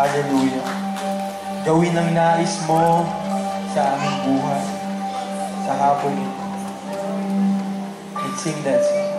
Hallelujah. Gawin ang nais mo sa aming buhay. Sa hapon ito. Let's sing that song.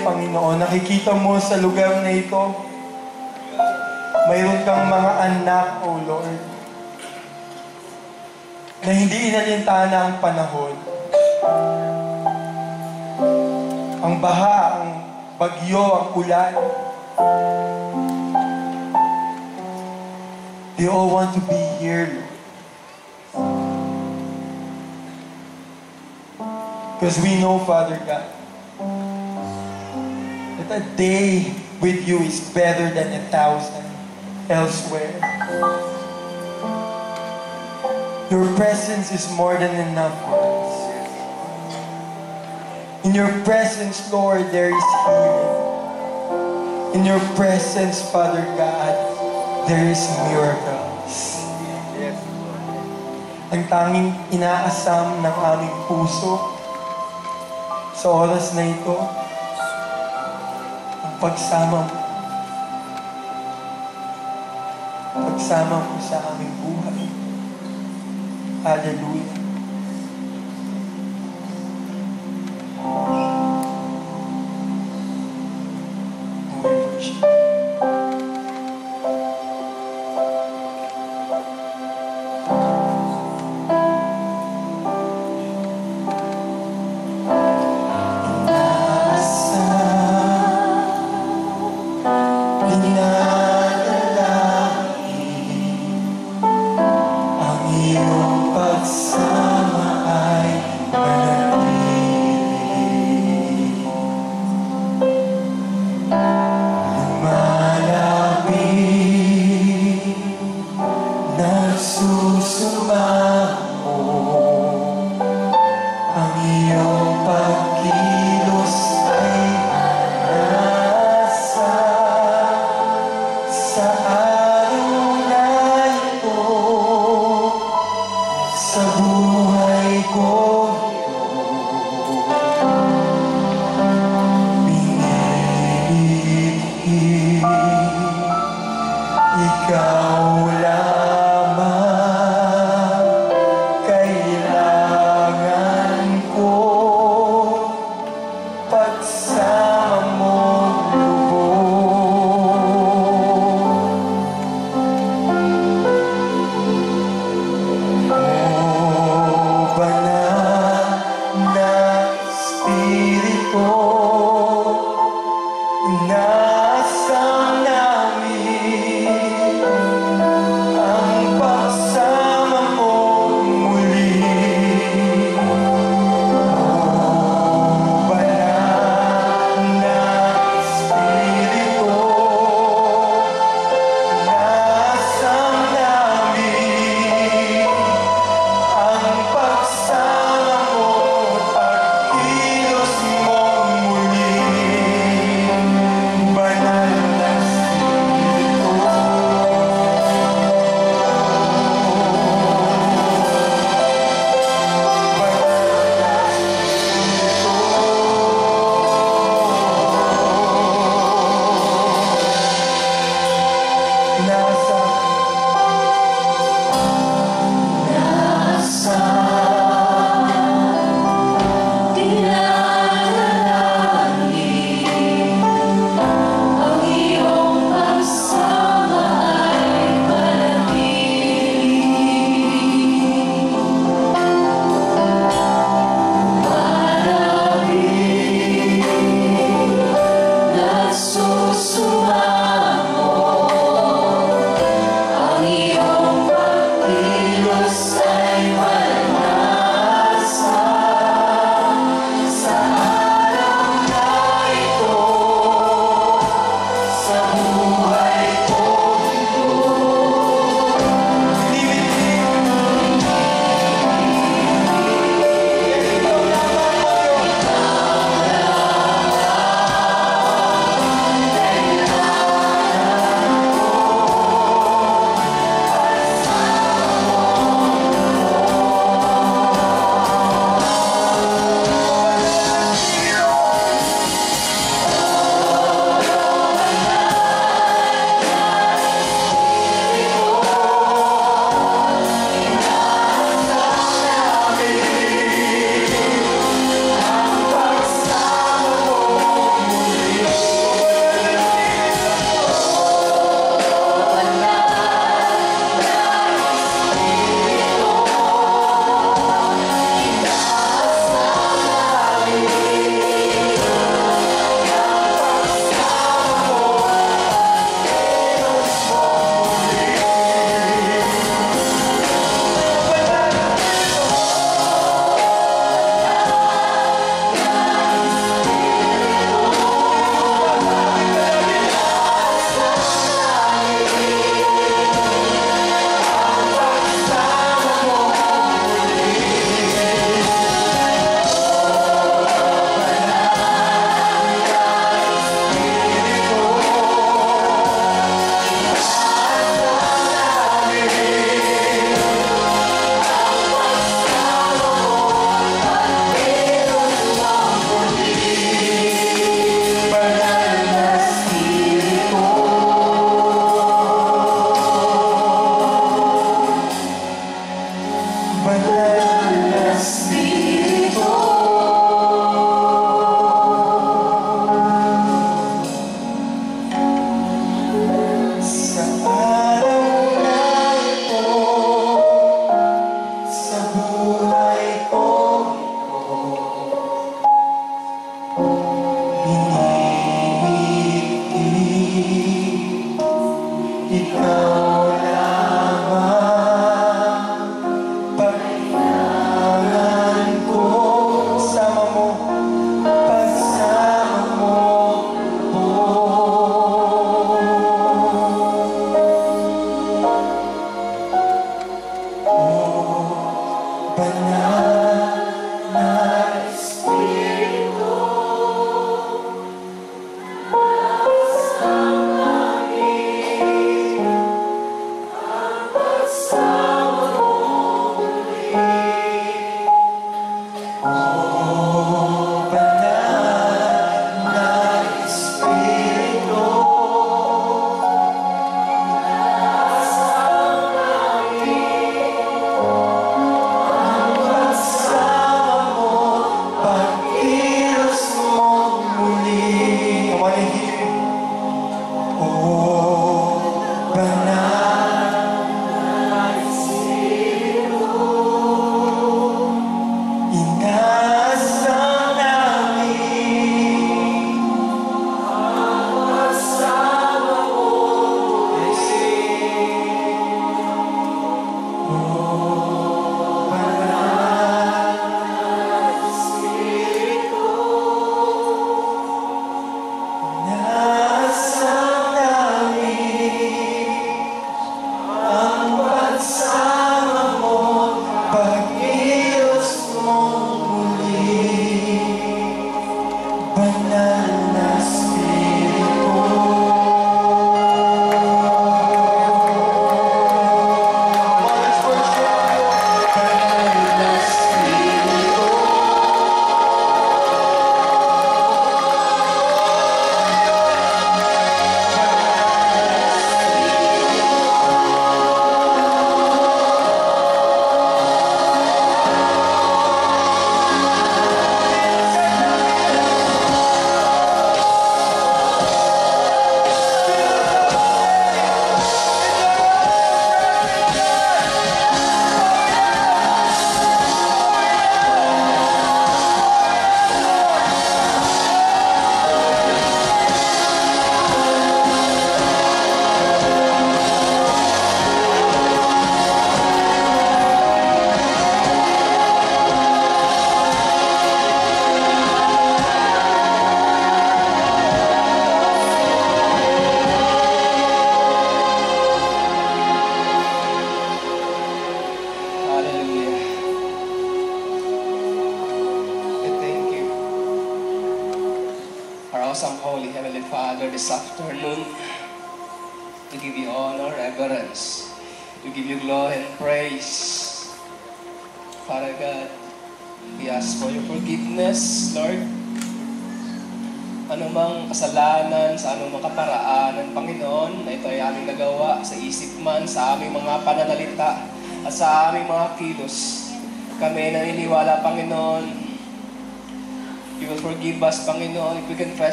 Panginoon. Nakikita mo sa lugar na ito, mayroon kang mga anak, O Lord, na hindi inalintana ang panahon. Ang baha, ang bagyo, ang ulan. They all want to be here, Lord. Because we know, Father God, a day with you is better than a thousand elsewhere. Your presence is more than enough for us. In your presence, Lord, there is healing. In your presence, Father God, there is miracles. Ang tanging inaasam ng aming puso sa oras na ito, pagsama mo. Pagsama mo sa aming buhay. Hallelujah.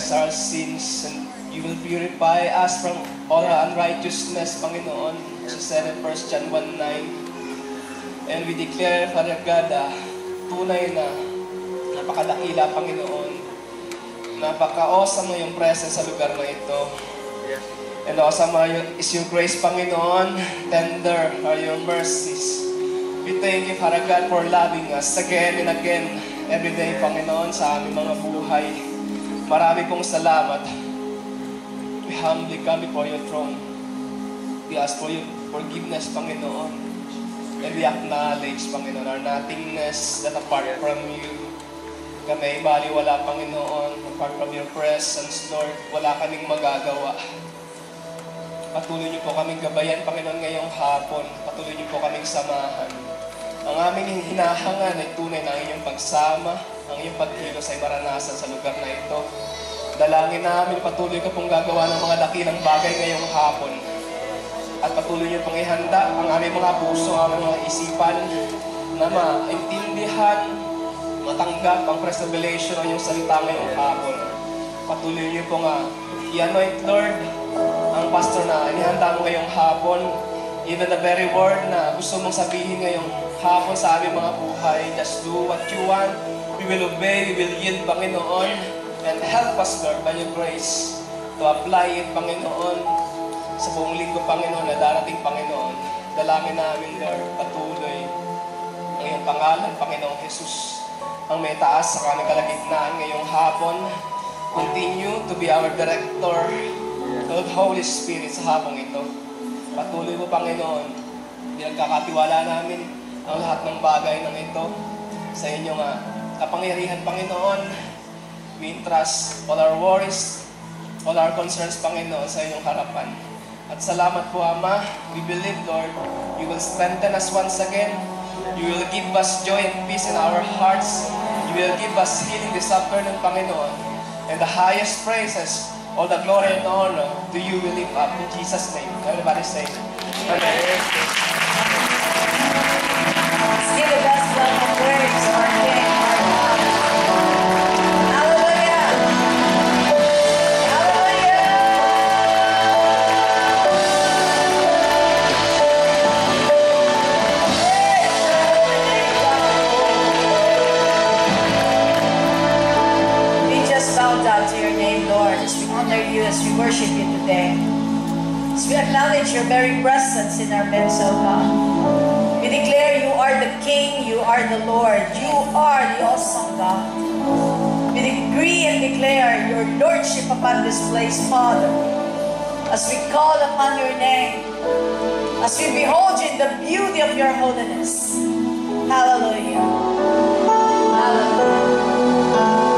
Confess our sins, and You will purify us from all our unrighteousness, Panginoon, you said in 1 John 1.9. And we declare, Father God, ah, tunay na napakadakila, Panginoon, napaka-awesome mo yung presence sa lugar na ito. And awesome is your grace, Panginoon. Tender are your mercies. We thank you, Father God, for loving us again and again, every day, Panginoon, sa aming mga buhay. Marami pong salamat. We humbly come before your throne. We ask for your forgiveness, Panginoon. And we acknowledge, Panginoon, our nothingness that apart from you, kami baliwala, Panginoon. Apart from your presence, Lord, wala kaming magagawa. Patuloy niyo po kaming gabayan, Panginoon, ngayong hapon. Patuloy niyo po kaming samahan. Ang aming hinahangan ay tunay na inyong pagsama, ang inyong pagkilos ay maranasan sa lugar na ito. Dalangin namin, patuloy ka pong gagawa ng mga dakilang bagay ngayong hapon. At patuloy niyo pong ihanda ang aming mga puso, ang aming mga isipan na maintindihan, matanggap ang fresh revelation ng iyong salita ngayong hapon. Patuloy niyo po nga i-anoint, Lord, ang pastor na inihanda mo ngayong hapon, even the very word na gusto mong sabihin ngayong hapon sa aming mga buhay. Just do what you want. Will obey, we will yield, Panginoon. And help us, Lord, by your grace to apply it, Panginoon, sa buong linggo, Panginoon, na darating, Panginoon. Dalangin namin, Lord, patuloy ang iyong pangalan, Panginoong Jesus, ang may taas sa kaming kalagitnaan ngayong hapon. Continue to be our director, Lord Holy Spirit, sa hapong ito. Patuloy mo, Panginoon, pinagkakatiwala namin ang lahat ng bagay ng ito sa inyo nga kapangyarihan, Panginoon. We entrust all our worries, all our concerns, Panginoon, sa inyong harapan. At salamat po, Ama. We believe, Lord, you will strengthen us once again. You will give us joy and peace in our hearts. You will give us healing this afternoon, Panginoon. And the highest praises, all the glory and honor to you will lift up in Jesus' name. Everybody say, Amen. Let's give the best love and to our King, your very presence in our midst, O God. We declare you are the King, you are the Lord, you are the awesome God. We decree and declare your Lordship upon this place, Father, as we call upon your name, as we behold you in the beauty of your holiness. Hallelujah. Hallelujah.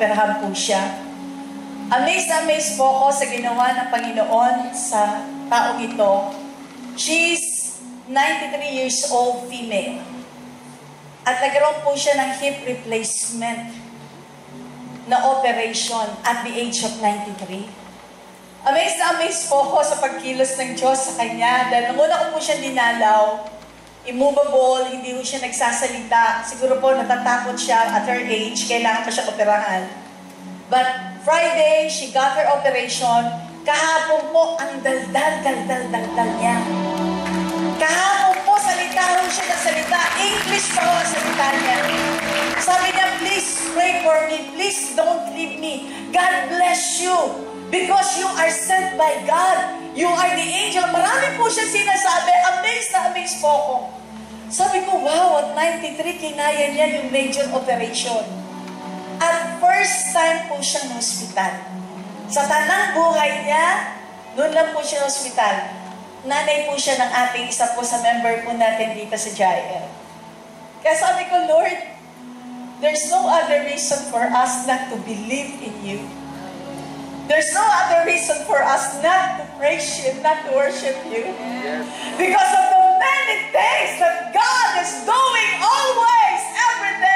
Operahan po siya. Amazed po ako sa ginawa ng Panginoon sa taong ito. She's 93 years old female. At nagkaroon po siya ng hip replacement na operation at the age of 93. Amazed na amazed po ako sa pagkilos ng Diyos sa kanya dahil nung una ko po siya dinalaw, immovable, hindi po siya nagsasalita. Siguro po natatakot siya at her age, kailangan pa siya operahan. But Friday, she got her operation. Kahapon po, ang daldal, daldal, daldal niya. Kahapon po, salita rin siya ng salita. English pa ho ang salita niya. Sabi niya, please pray for me. Please don't leave me. God bless you. Because you are sent by God. You are the angel. Marami po siya sinasabi. Amazed na amazed po ako. Sabi ko, wow, at 93, kinaya niya yung major operation. At first time po siyang hospital. Sa tanang buhay niya, doon lang po siya hospital. Nanay po siya ng ating isa po sa member po natin dito sa JIL. Kaya sabi ko, Lord, there's no other reason for us not to believe in you. There's no other reason for us not to praise you, not to worship you. Because of the many things that God is doing always, every day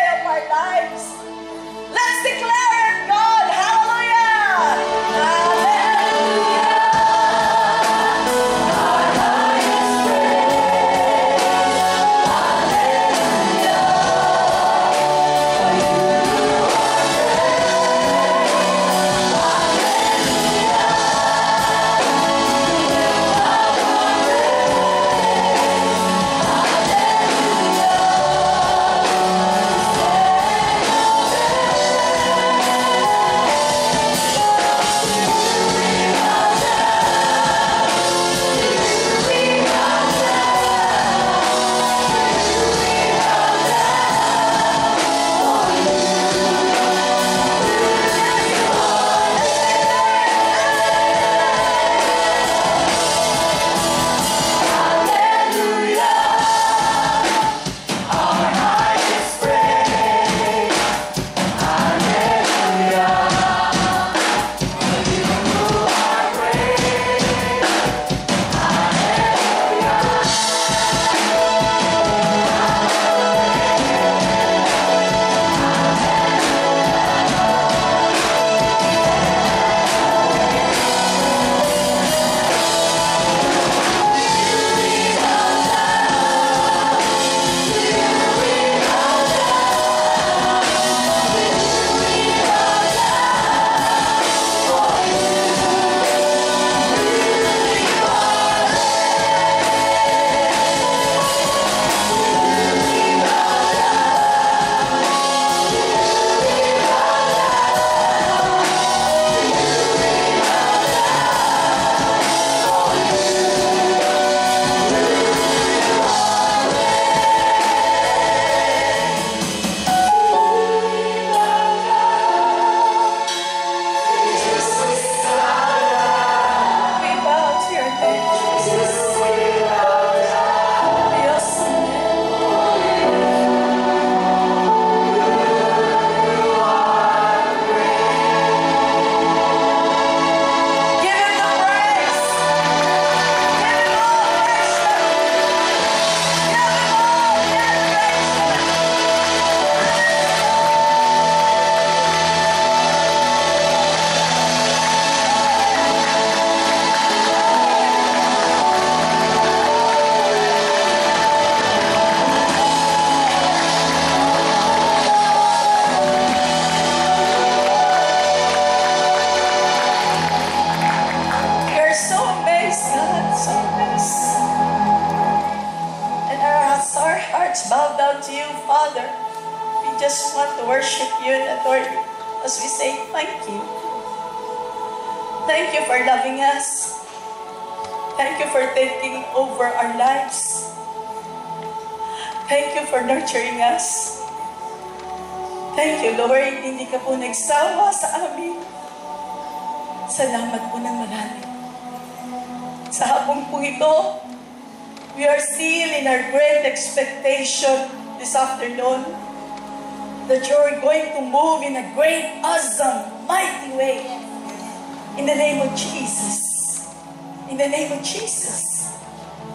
In the name of Jesus.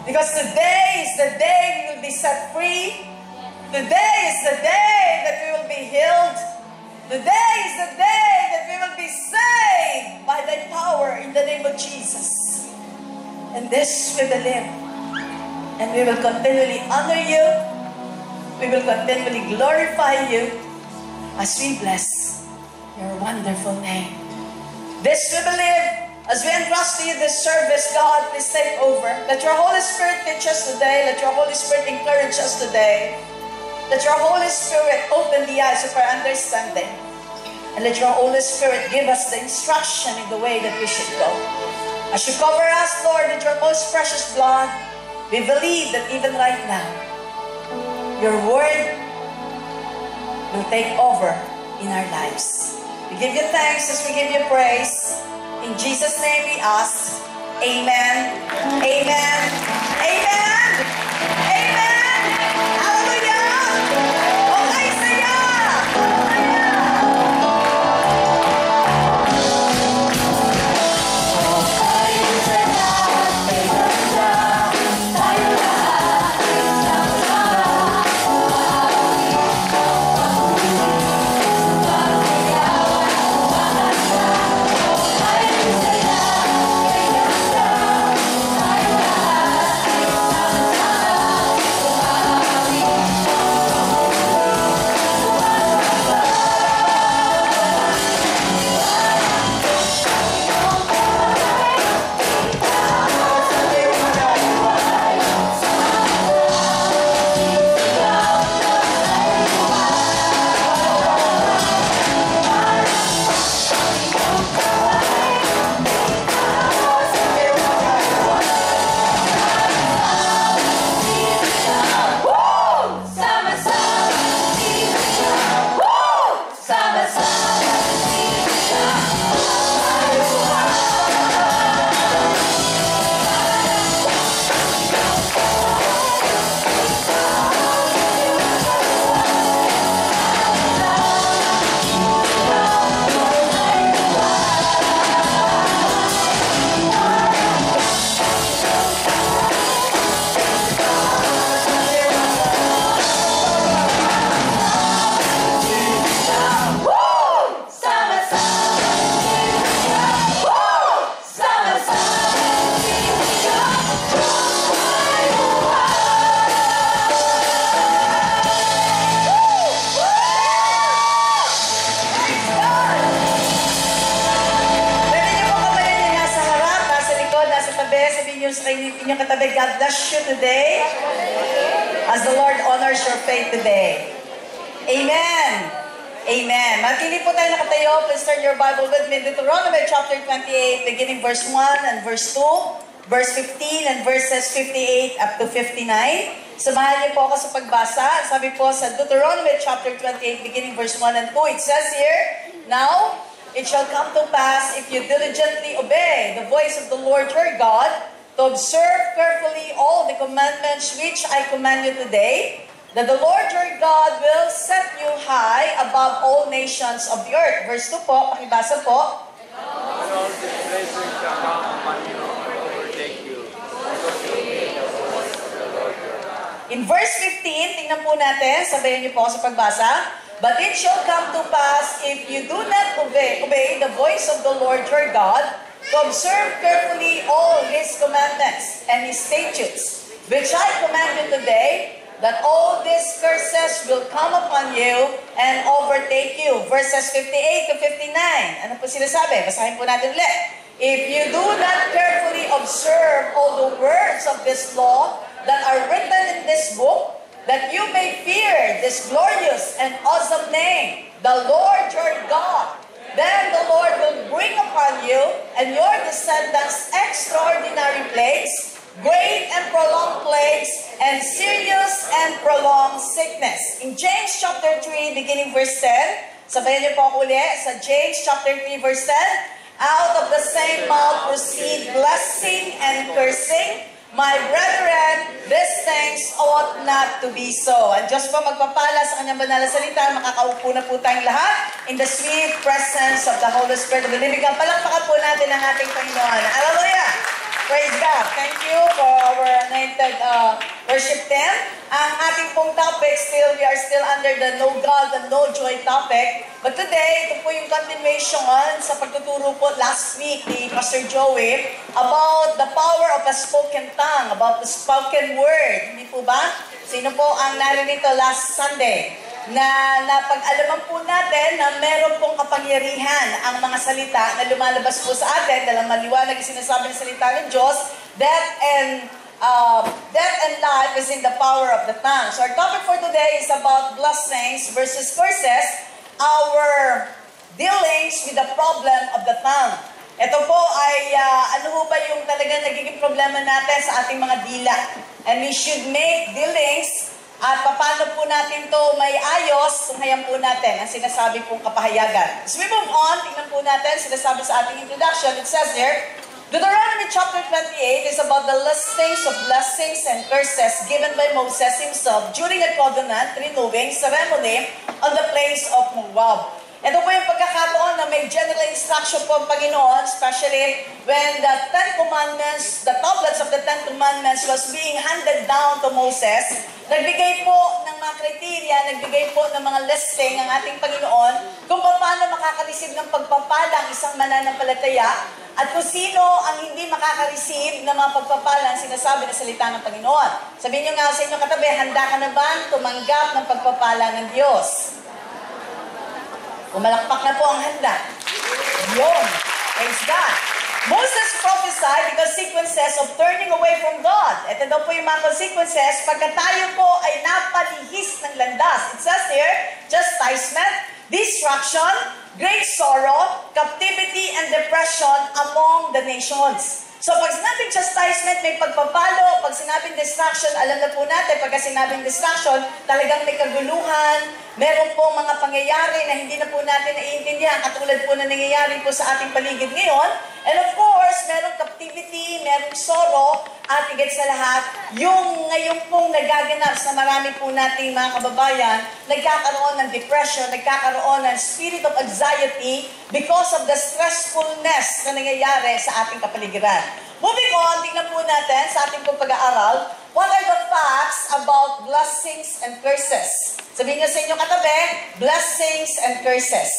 Because today is the day we will be set free. Today is the day that we will be healed. Today is the day that we will be saved by thy power in the name of Jesus. And this we believe. And we will continually honor you. We will continually glorify you as we bless your wonderful name. This we believe as we entrust to you this service, God, please take over. Let your Holy Spirit teach us today. Let your Holy Spirit encourage us today. Let your Holy Spirit open the eyes of our understanding. And let your Holy Spirit give us the instruction in the way that we should go. As you cover us, Lord, with your most precious blood, we believe that even right now, your word will take over in our lives. We give you thanks as we give you praise. In Jesus' name we ask. Amen. Amen. Amen. Amen. God bless you today. As the Lord honors your faith today. Amen. Amen. Matili po tayo nakatayo. Please turn your Bible with me. Deuteronomy chapter 28, beginning verse 1 and verse 2, verse 15 and verses 58 up to 59. Samahan niyo po ako sa pagbasa. Sabi po sa Deuteronomy chapter 28, beginning verse 1 and 2, it says here, Now, it shall come to pass if you diligently obey the voice of the Lord your God, to observe carefully all the commandments which I command you today, that the Lord your God will set you high above all nations of the earth. Verse 2 po, pakibasa po. All this blessing shall come upon you overtake you. In verse 15, tingnan po natin, sabayan niyo po sa pagbasa. But it shall come to pass if you do not obey, obey the voice of the Lord your God, to observe carefully all His commandments and His statutes, which I command you today, that all these curses will come upon you and overtake you. Verses 58 to 59. Ano po sila sabi? Basahin po natin ulit. If you do not carefully observe all the words of this law that are written in this book, that you may fear this glorious and awesome name, the Lord your God. Then the Lord will bring upon you and your descendants extraordinary plagues, great and prolonged plagues, and serious and prolonged sickness. In James chapter 3, beginning verse 10, sabayan niyo po ako ulit sa James chapter 3, verse 10, Out of the same mouth proceed blessing and cursing. My brethren, these things ought not to be so. Ang Diyos po magpapala sa kanyang banal na salita, makakaupo na po tayong lahat in the sweet presence of the Holy Spirit of the living God. Palakpakan po natin ang ating Panginoon. Hallelujah! Praise God. Thank you for our anointed uh, worship team. Ang ating pong topic, still, we are still under the no God and no joy topic. But today, ito po yung continuation sa pagtuturo po last week ni Pastor Joey about the power of a spoken tongue, about the spoken word. Hindi po ba? Sino po ang narinito last Sunday? Na napag-alaman po natin na meron pong kapangyarihan ang mga salita na lumalabas po sa atin dahil maliwanag yung sinasabi ng salita ng Diyos, death and uh, death and life is in the power of the tongue. So our topic for today is about blessings versus curses, our dealings with the problem of the tongue. Ito po ay uh, ano po ba yung talaga nagiging problema natin sa ating mga dila. And we should make dealings at paano po natin to may ayos, tunghayan po natin ang sinasabi pong kapahayagan. As we move on, tingnan po natin, sinasabi sa ating introduction, it says here, Deuteronomy chapter 28 is about the listings of blessings and curses given by Moses himself during a covenant renewing ceremony on the place of Moab. Ito po yung pagkakataon na may general instruction po ang Panginoon, especially when the Ten Commandments, the tablets of the Ten Commandments was being handed down to Moses. Nagbigay po ng mga kriteria, nagbigay po ng mga listing ang ating Panginoon kung paano makaka-receive ng pagpapala ang isang mananampalataya at kung sino ang hindi makaka-receive ng mga pagpapala ang sinasabi ng salita ng Panginoon. Sabihin niyo nga sa inyong katabi, handa ka na ba tumanggap ng pagpapala ng Diyos? Pumalakpak na po ang handa. Yun. Praise God. Moses prophesied the consequences of turning away from God. Ito daw po yung mga consequences pagka tayo po ay napalihis ng landas. It says here, chastisement, destruction, great sorrow, captivity, and depression among the nations. So pag sinabing chastisement, may pagpapalo. Pag sinabing distraction, alam na po natin, pagka sinabing distraction, talagang may kaguluhan, meron po mga pangyayari na hindi na po natin naiintindihan, katulad po na nangyayari po sa ating paligid ngayon. Course, merong sorrow, at higit sa lahat, yung ngayon pong nagaganap sa marami po nating mga kababayan, nagkakaroon ng depression, nagkakaroon ng spirit of anxiety because of the stressfulness na nangyayari sa ating kapaligiran. Moving on, tingnan po natin sa ating pong pag-aaral, what are the facts about blessings and curses? Sabihin niyo sa inyong katabi, blessings and curses.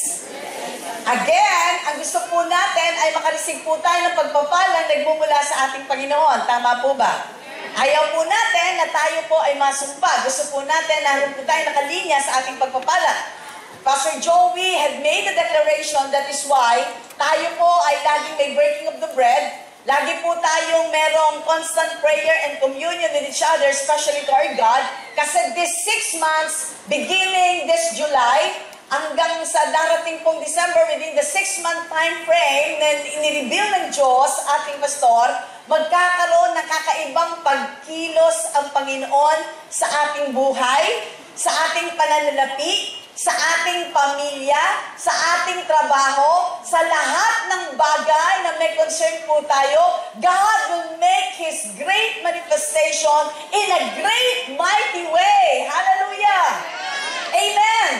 Again, ang gusto po natin ay makareceive po tayo ng pagpapalang nagmumula sa ating Panginoon. Tama po ba? Ayaw po natin na tayo po ay masumpa. Gusto po natin na po tayo nakalinya sa ating pagpapala. Pastor Joey had made a declaration that is why tayo po ay laging may breaking of the bread. Lagi po tayong merong constant prayer and communion with each other, especially to our God. Kasi this six months, beginning this July, hanggang sa darating pong December, within the six-month time frame na inireveal ng Diyos, ating pastor, magkakaroon ng kakaibang pagkilos ang Panginoon sa ating buhay, sa ating pananalapi, sa ating pamilya, sa ating trabaho, sa lahat ng bagay na may concern po tayo, God will make His great manifestation in a great mighty way. Hallelujah! Amen!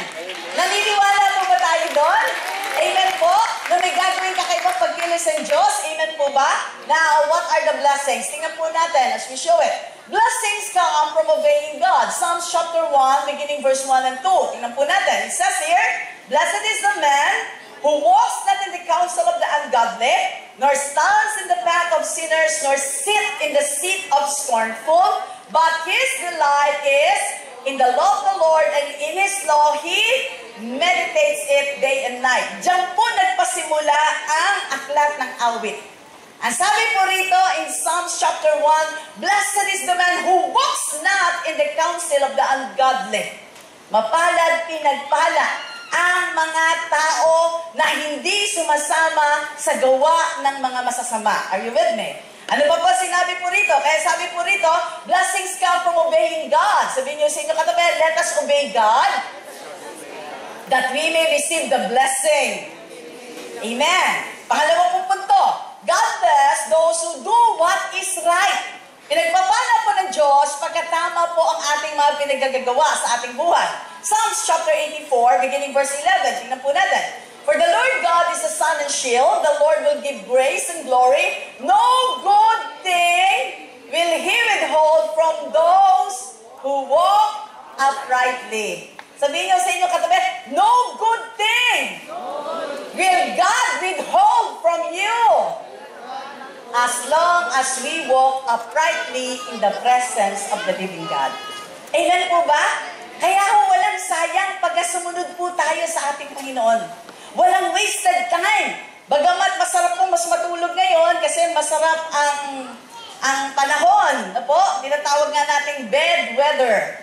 Naniniwala po ba tayo doon? Amen po? Na may gagawin kakaibang pagkilos ng Diyos? Amen po ba? Now, what are the blessings? Tingnan po natin as we show it. Blessings come from obeying God. Psalms chapter 1, beginning verse 1 and 2. Tingnan po natin. It says here, Blessed is the man who walks not in the counsel of the ungodly, nor stands in the path of sinners, nor sit in the seat of scornful, but his delight is in the law of the Lord, and in His law, He meditates it day and night. Diyan po nagpasimula ang aklat ng awit. Ang sabi po rito in Psalms chapter 1, Blessed is the man who walks not in the counsel of the ungodly. Mapalad, pinagpala ang mga tao na hindi sumasama sa gawa ng mga masasama. Are you with me? Ano pa po sinabi po rito? Kaya sabi po rito, blessings come from obeying God. Sabihin niyo sa inyo katabi, let us obey God that we may receive the blessing. Amen. Pangalawa pong punto, God bless those who do what is right. Pinagpapala po ng Diyos pagkatama po ang ating mga pinagagagawa sa ating buhay. Psalms chapter 84, beginning verse 11. Tingnan po natin. For the Lord God is the sun and shield. The Lord will give grace and glory. No good thing will He withhold from those who walk uprightly. Sabihin niyo sa inyo katabi, no good thing will God withhold from you as long as we walk uprightly in the presence of the living God. Amen po ba? Kaya ho walang sayang pag sumunod po tayo sa ating Panginoon. Walang wasted time. Bagamat masarap po mas matulog ngayon kasi masarap ang ang panahon. Ano po? Tinatawag nga nating bed weather.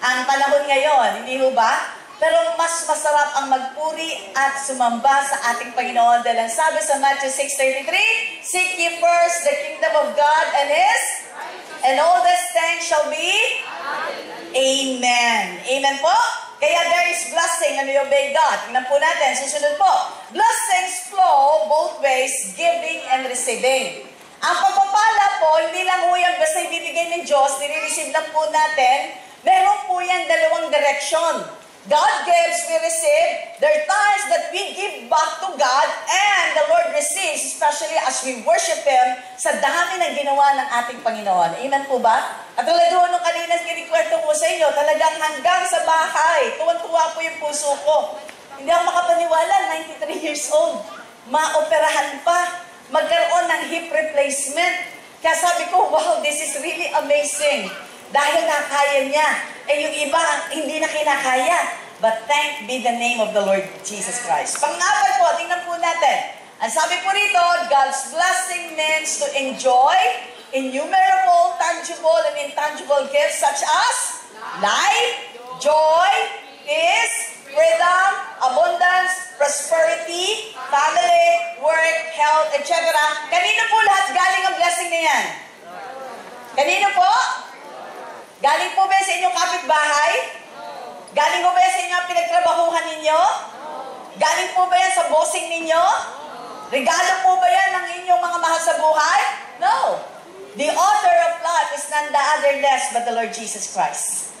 Ang panahon ngayon, hindi ho ba? Pero mas masarap ang magpuri at sumamba sa ating Panginoon dahil ang sabi sa Matthew 6.33, Seek ye first the kingdom of God and His, and all these things shall be Amen. Amen po? Kaya there is blessing when we obey God. Tingnan po natin, susunod po. Blessings flow both ways, giving and receiving. Ang pagpapala po, hindi lang ho yan basta ibibigay ng Diyos, nire-receive lang po natin. Meron po yan dalawang direksyon. God gives, we receive. There are times that we give back to God and the Lord receives, especially as we worship Him sa dami ng ginawa ng ating Panginoon. Amen po ba? At tulad ho nung kanina kinikwento ko sa inyo, talagang hanggang sa bahay, tuwan-tuwa po yung puso ko. Hindi ako makapaniwala, 93 years old. Maoperahan pa. Magkaroon ng hip replacement. Kaya sabi ko, wow, this is really amazing. Dahil nakaya niya. Eh yung iba, hindi na kinakaya. But thank be the name of the Lord Jesus Christ. Pang-apat po, tingnan po natin. Ang sabi po rito, God's blessing means to enjoy innumerable, tangible, and intangible gifts such as life, joy, peace, freedom, abundance, prosperity, family, work, health, etc. Kanino po lahat galing ang blessing na yan? Kanino po? Galing po ba sa inyong kapitbahay? Galing po ba sa inyong pinagtrabahuhan ninyo? Galing po ba yan sa bossing ninyo? Regalo po ba yan ng inyong mga mahal sa buhay? No. The author of life is none the other less but the Lord Jesus Christ.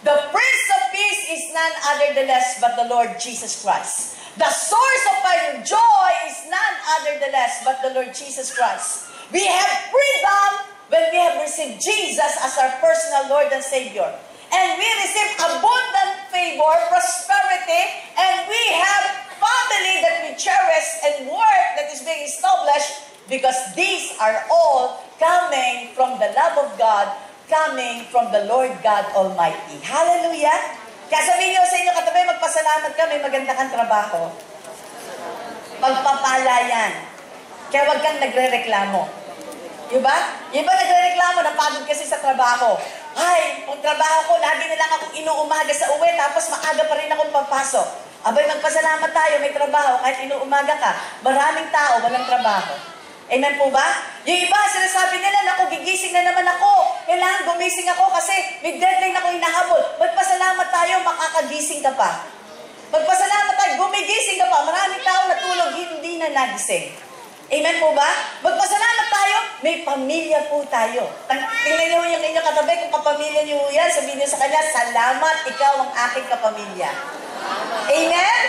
The Prince of Peace is none other than less but the Lord Jesus Christ. The source of our joy is none other than less but the Lord Jesus Christ. We have freedom when we have received Jesus as our personal Lord and Savior. And we receive abundant favor, prosperity, and we have family that we cherish and work that is being established because these are all coming from the love of God, coming from the Lord God Almighty. Hallelujah! Kaya sabihin niyo sa inyo katabi, magpasalamat ka, may maganda kang trabaho. Pagpapala yan. Kaya wag kang nagre-reklamo. Diba? Yung ba nagre-reklamo, napagod kasi sa trabaho. Ay, pag trabaho ko, lagi na lang akong inuumaga sa uwi, tapos maaga pa rin akong papasok. Abay, magpasalamat tayo, may trabaho, kahit inuumaga ka. Maraming tao, walang trabaho. Amen po ba? Yung iba, sinasabi nila, naku, gigising na naman ako. Kailangan gumising ako kasi may deadline ako hinahabol. Magpasalamat tayo, makakagising ka pa. Magpasalamat tayo, gumigising ka pa. Maraming tao natulog, hindi na nagising. Amen po ba? Magpasalamat tayo, may pamilya po tayo. Tingnan niyo yung inyong katabi, kung kapamilya niyo yan, sabihin niyo sa kanya, salamat, ikaw ang aking kapamilya. Amen?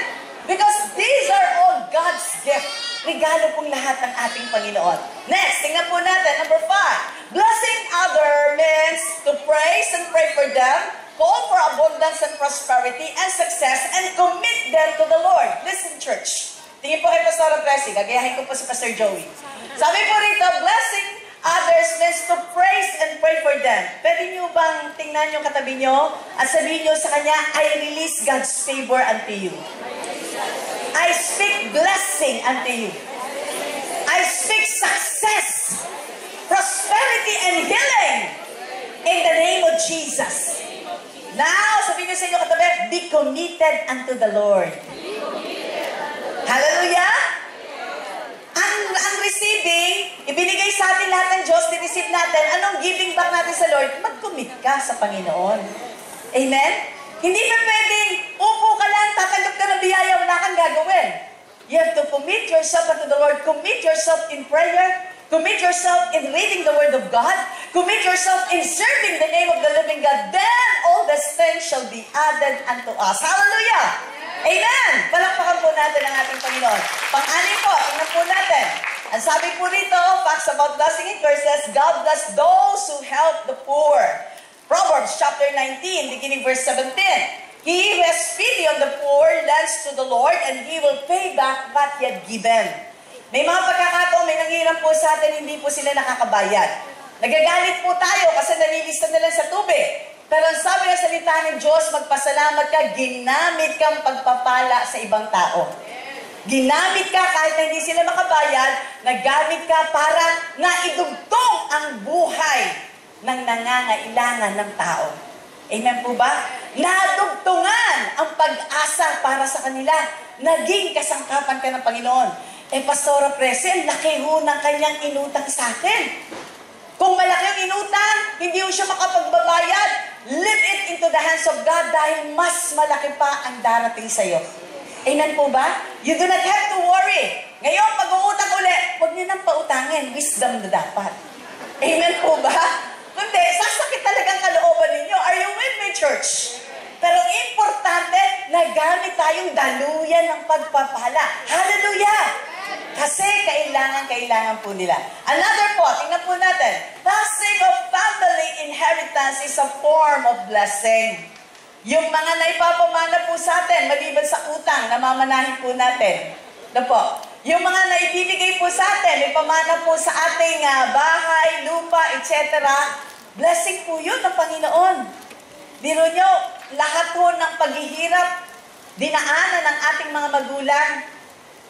Because these are all God's gift. Regalo pong lahat ng ating Panginoon. Next, tingnan po natin, number five. Blessing other means to praise and pray for them, call for abundance and prosperity and success, and commit them to the Lord. Listen, church. Tingin po kay Pastor Blessing. Gagayahin ko po si Pastor Joey. Sabi po rito, blessing others means to praise and pray for them. Pwede nyo bang tingnan yung katabi nyo at sabihin nyo sa kanya, I release God's favor unto you. I speak blessing unto you. I speak success, prosperity, and healing in the name of Jesus. Now, sabihin nyo sa inyo katabi, be committed unto the Lord. Be committed. Hallelujah! Ang, ang receiving, ibinigay sa atin lahat ng Diyos, receive natin. Anong giving back natin sa Lord? Mag-commit ka sa Panginoon. Amen? Hindi pa pwedeng, upo ka lang, tatanggap ka ng biyaya, wala kang gagawin. You have to commit yourself unto the Lord. Commit yourself in prayer. Commit yourself in reading the Word of God. Commit yourself in serving the name of the living God. Then all these things shall be added unto us. Hallelujah! Amen! Palakpakan po natin ang ating Panginoon. Pang-ani po, tingnan po natin. Ang sabi po rito, facts about blessing and curses, God bless those who help the poor. Proverbs chapter 19, beginning verse 17. He who has pity on the poor lends to the Lord, and He will pay back what He had given. May mga pagkakataon, may nangiram po sa atin, hindi po sila nakakabayad. Nagagalit po tayo kasi nalilista na lang sa tubig. Pero ang sabi ng salita ng Diyos, magpasalamat ka, ginamit kang pagpapala sa ibang tao. Ginamit ka kahit na hindi sila makabayad, nagamit ka para naidugtong ang buhay ng nangangailangan ng tao. Amen po ba? Nadugtungan ang pag-asa para sa kanila. Naging kasangkapan ka ng Panginoon. Eh, Pastora Prese, laki ho ng kanyang inutang sa atin. Kung malaki ang inutang, hindi mo siya makapagbabayad, leave it into the hands of God dahil mas malaki pa ang darating sa iyo. Amen po ba? You do not have to worry. Ngayon, pag-uutang uli, huwag niyo nang pautangin. Wisdom na dapat. Amen po ba? Kundi, sasakit talagang kalooban ninyo. Are you with me, church? Pero importante, nagamit tayong daluyan ng pagpapala. Hallelujah! Kasi kailangan, kailangan po nila. Another po, tingnan po natin. Passing of family inheritance is a form of blessing. Yung mga naipapamana po sa atin, maliban sa utang, namamanahin po natin. Ano po? Yung mga naibibigay po sa atin, may pamana po sa ating ah, bahay, lupa, etc. Blessing po yun ng Panginoon. Biro nyo, lahat po ng paghihirap, dinaanan ng ating mga magulang,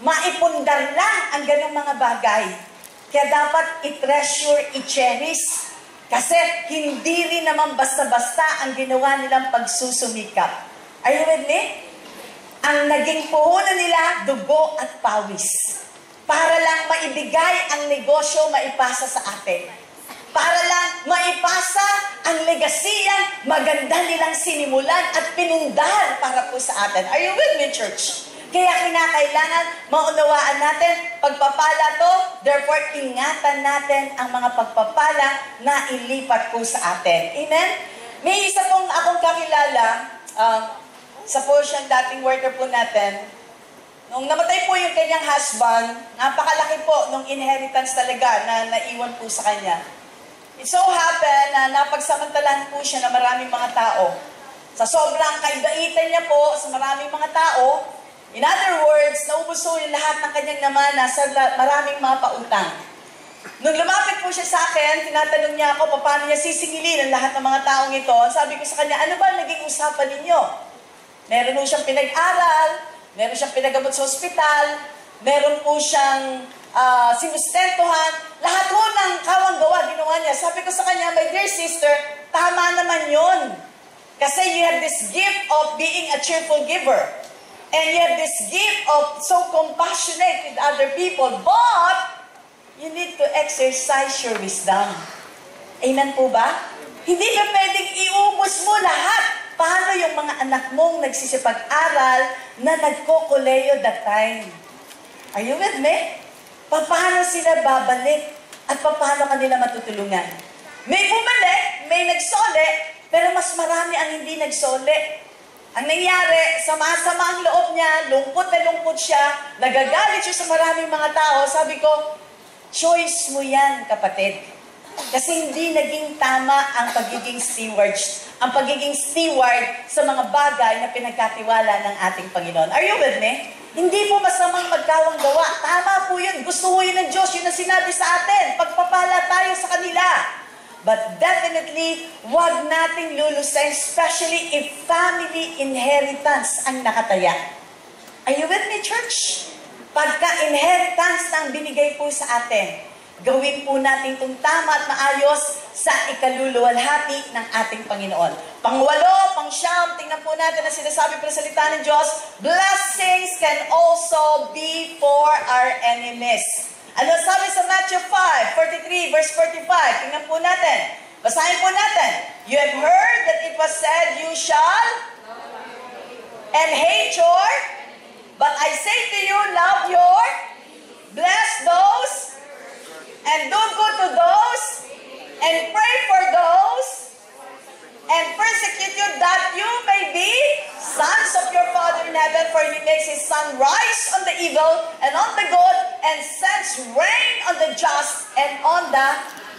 maipundar lang ang ganong mga bagay. Kaya dapat i-treasure, i-cherish. Kasi hindi rin naman basta-basta ang ginawa nilang pagsusumikap. Are you with me? Ang naging puhunan nila, dugo at pawis. Para lang maibigay ang negosyo, maipasa sa atin. Para lang maipasa ang legasiyang maganda nilang sinimulan at pinundar para po sa atin. Are you with me, church? Kaya kinakailangan maunawaan natin, pagpapala to, therefore ingatan natin ang mga pagpapala na ilipat po sa atin. Amen? May isa pong akong kakilala, uh, sa po siyang dating worker po natin, nung namatay po yung kanyang husband, napakalaki po nung inheritance talaga na naiwan po sa kanya. It so happened na napagsamantalahan po siya ng maraming mga tao. Sa sobrang kaibaitan niya po sa maraming mga tao, in other words, naubos po yung lahat ng kanyang namana sa maraming mga pautang. Nung lumapit po siya sa akin, tinatanong niya ako paano niya sisingilin ang lahat ng mga taong ito. Sabi ko sa kanya, ano ba naging usapan ninyo? Meron po siyang pinag-aral, meron siyang pinagamot sa ospital, meron po siyang ah, sinustentuhan, lahat po ng kawang gawa ginawa niya. Sabi ko sa kanya, my dear sister, tama naman yon. Kasi you have this gift of being a cheerful giver. And you have this gift of so compassionate with other people. But, you need to exercise your wisdom. Amen po ba? Hindi ka pwedeng iubos mo lahat. Paano yung mga anak mong nagsisipag-aral na nagkokoleyo that time? Are you with me? Paano sila babalik? At paano kanila matutulungan? May bumalik, may nagsole, pero mas marami ang hindi nagsole. Ang nangyari, sama-sama ang loob niya, lungkot na lungkot siya, nagagalit siya sa maraming mga tao. Sabi ko, choice mo yan, kapatid. Kasi hindi naging tama ang pagiging steward, ang pagiging steward sa mga bagay na pinagkatiwala ng ating Panginoon. Are you with me? Hindi po masamang magkawang gawa. Tama po yun. Gusto ko yun ng Diyos. Yun ang sinabi sa atin. Pagpapala tayo sa kanila. But definitely, wag nating lulusain, especially if family inheritance ang nakataya. Are you with me, church? Pagka-inheritance na binigay po sa atin, gawin po natin itong tama at maayos sa ikaluluwalhati ng ating Panginoon. Pangwalo, pangsyam, tingnan po natin ang sinasabi pa sa salita ng Diyos, blessings can also be for our enemies. Ano sabi sa Matthew 5, 43, verse 45? Tingnan po natin. Basahin po natin. You have heard that it was said, you shall and hate your, but I say to you, love your, bless those, and do good to those, and pray for those, and persecute you that you may be sons of your Father in heaven, for he makes his sun rise on the evil and on the good, and sends rain on the just and on the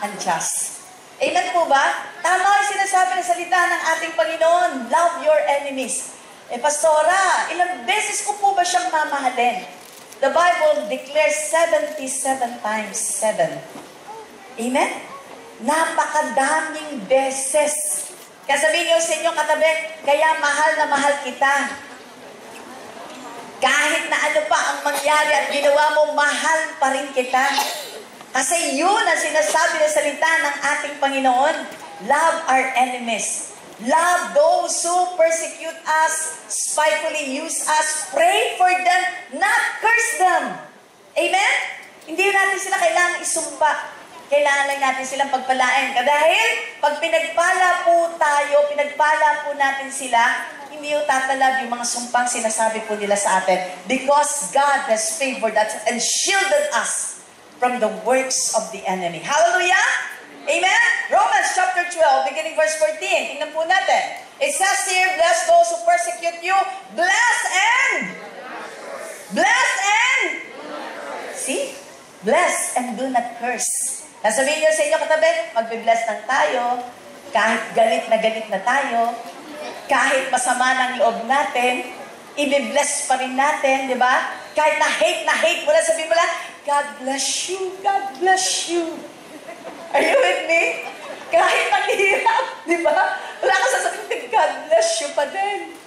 unjust. Amen po ba? Tama yung sinasabi ng salita ng ating Panginoon. Love your enemies. Eh, Pastora, ilang beses ko po ba siyang mamahalin? The Bible declares 77 times 7. Amen? Napakadaming beses. Kaya sabihin niyo sa inyong katabi, kaya mahal na mahal kita. Kahit na ano pa ang mangyari at ginawa mo, mahal pa rin kita. Kasi yun ang sinasabi ng salita ng ating Panginoon. Love our enemies. Love those who persecute us, spitefully use us, pray for them, not curse them. Amen? Hindi natin sila kailangan isumpa. Kailangan lang natin silang pagpalain. Dahil pag pinagpala po tayo, pinagpala po natin sila, hindi yung tatalab yung mga sumpang sinasabi po nila sa atin. Because God has favored us and shielded us from the works of the enemy. Hallelujah! Amen? Romans chapter 12, beginning verse 14. Tingnan po natin. It says here, bless those who persecute you. Bless and bless and see? Bless and do not curse. Nasabihin niyo sa inyo katabi, magbe-bless lang tayo. Kahit galit na galit na tayo. Kahit masama ng loob natin, i-bless pa rin natin, di ba? Kahit na hate na hate mo na, sabihin mo lang, God bless you, God bless you. Are you with me? Kahit ang di ba? Wala ka sasabihin, God bless you pa din.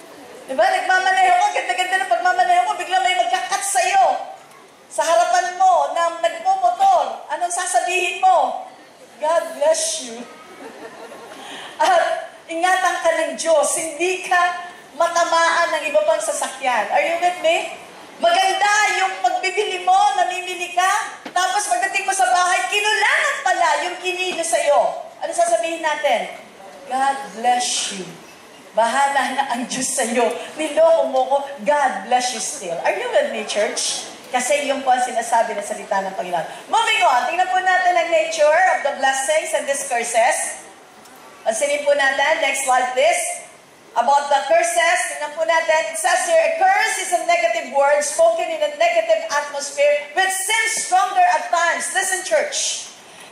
Di ba? Nagmamaneho ko, ganda-ganda ng pagmamaneho ko, bigla may magkakat sa'yo. Sa harapan mo, na nagmumotor, anong sasabihin mo? God bless you. At ingatan ka ng Diyos, hindi ka matamaan ng iba pang sasakyan. Are you with me? Maganda yung pagbibili mo, namimili ka, tapos pagdating mo sa bahay, kinulangan pala yung kinilo sa'yo. Ano sasabihin natin? God bless you. Bahala na ang Diyos sa'yo. Niloko mo ko, God bless you still. Are you with me, church? Kasi yung po ang sinasabi ng salita ng Panginoon. Moving on, tingnan po natin ang nature of the blessings and these curses. Pansinin po natin, next slide please. About the curses, tingnan po natin, it says here, a curse is a negative word spoken in a negative atmosphere which seems stronger at times. Listen, church.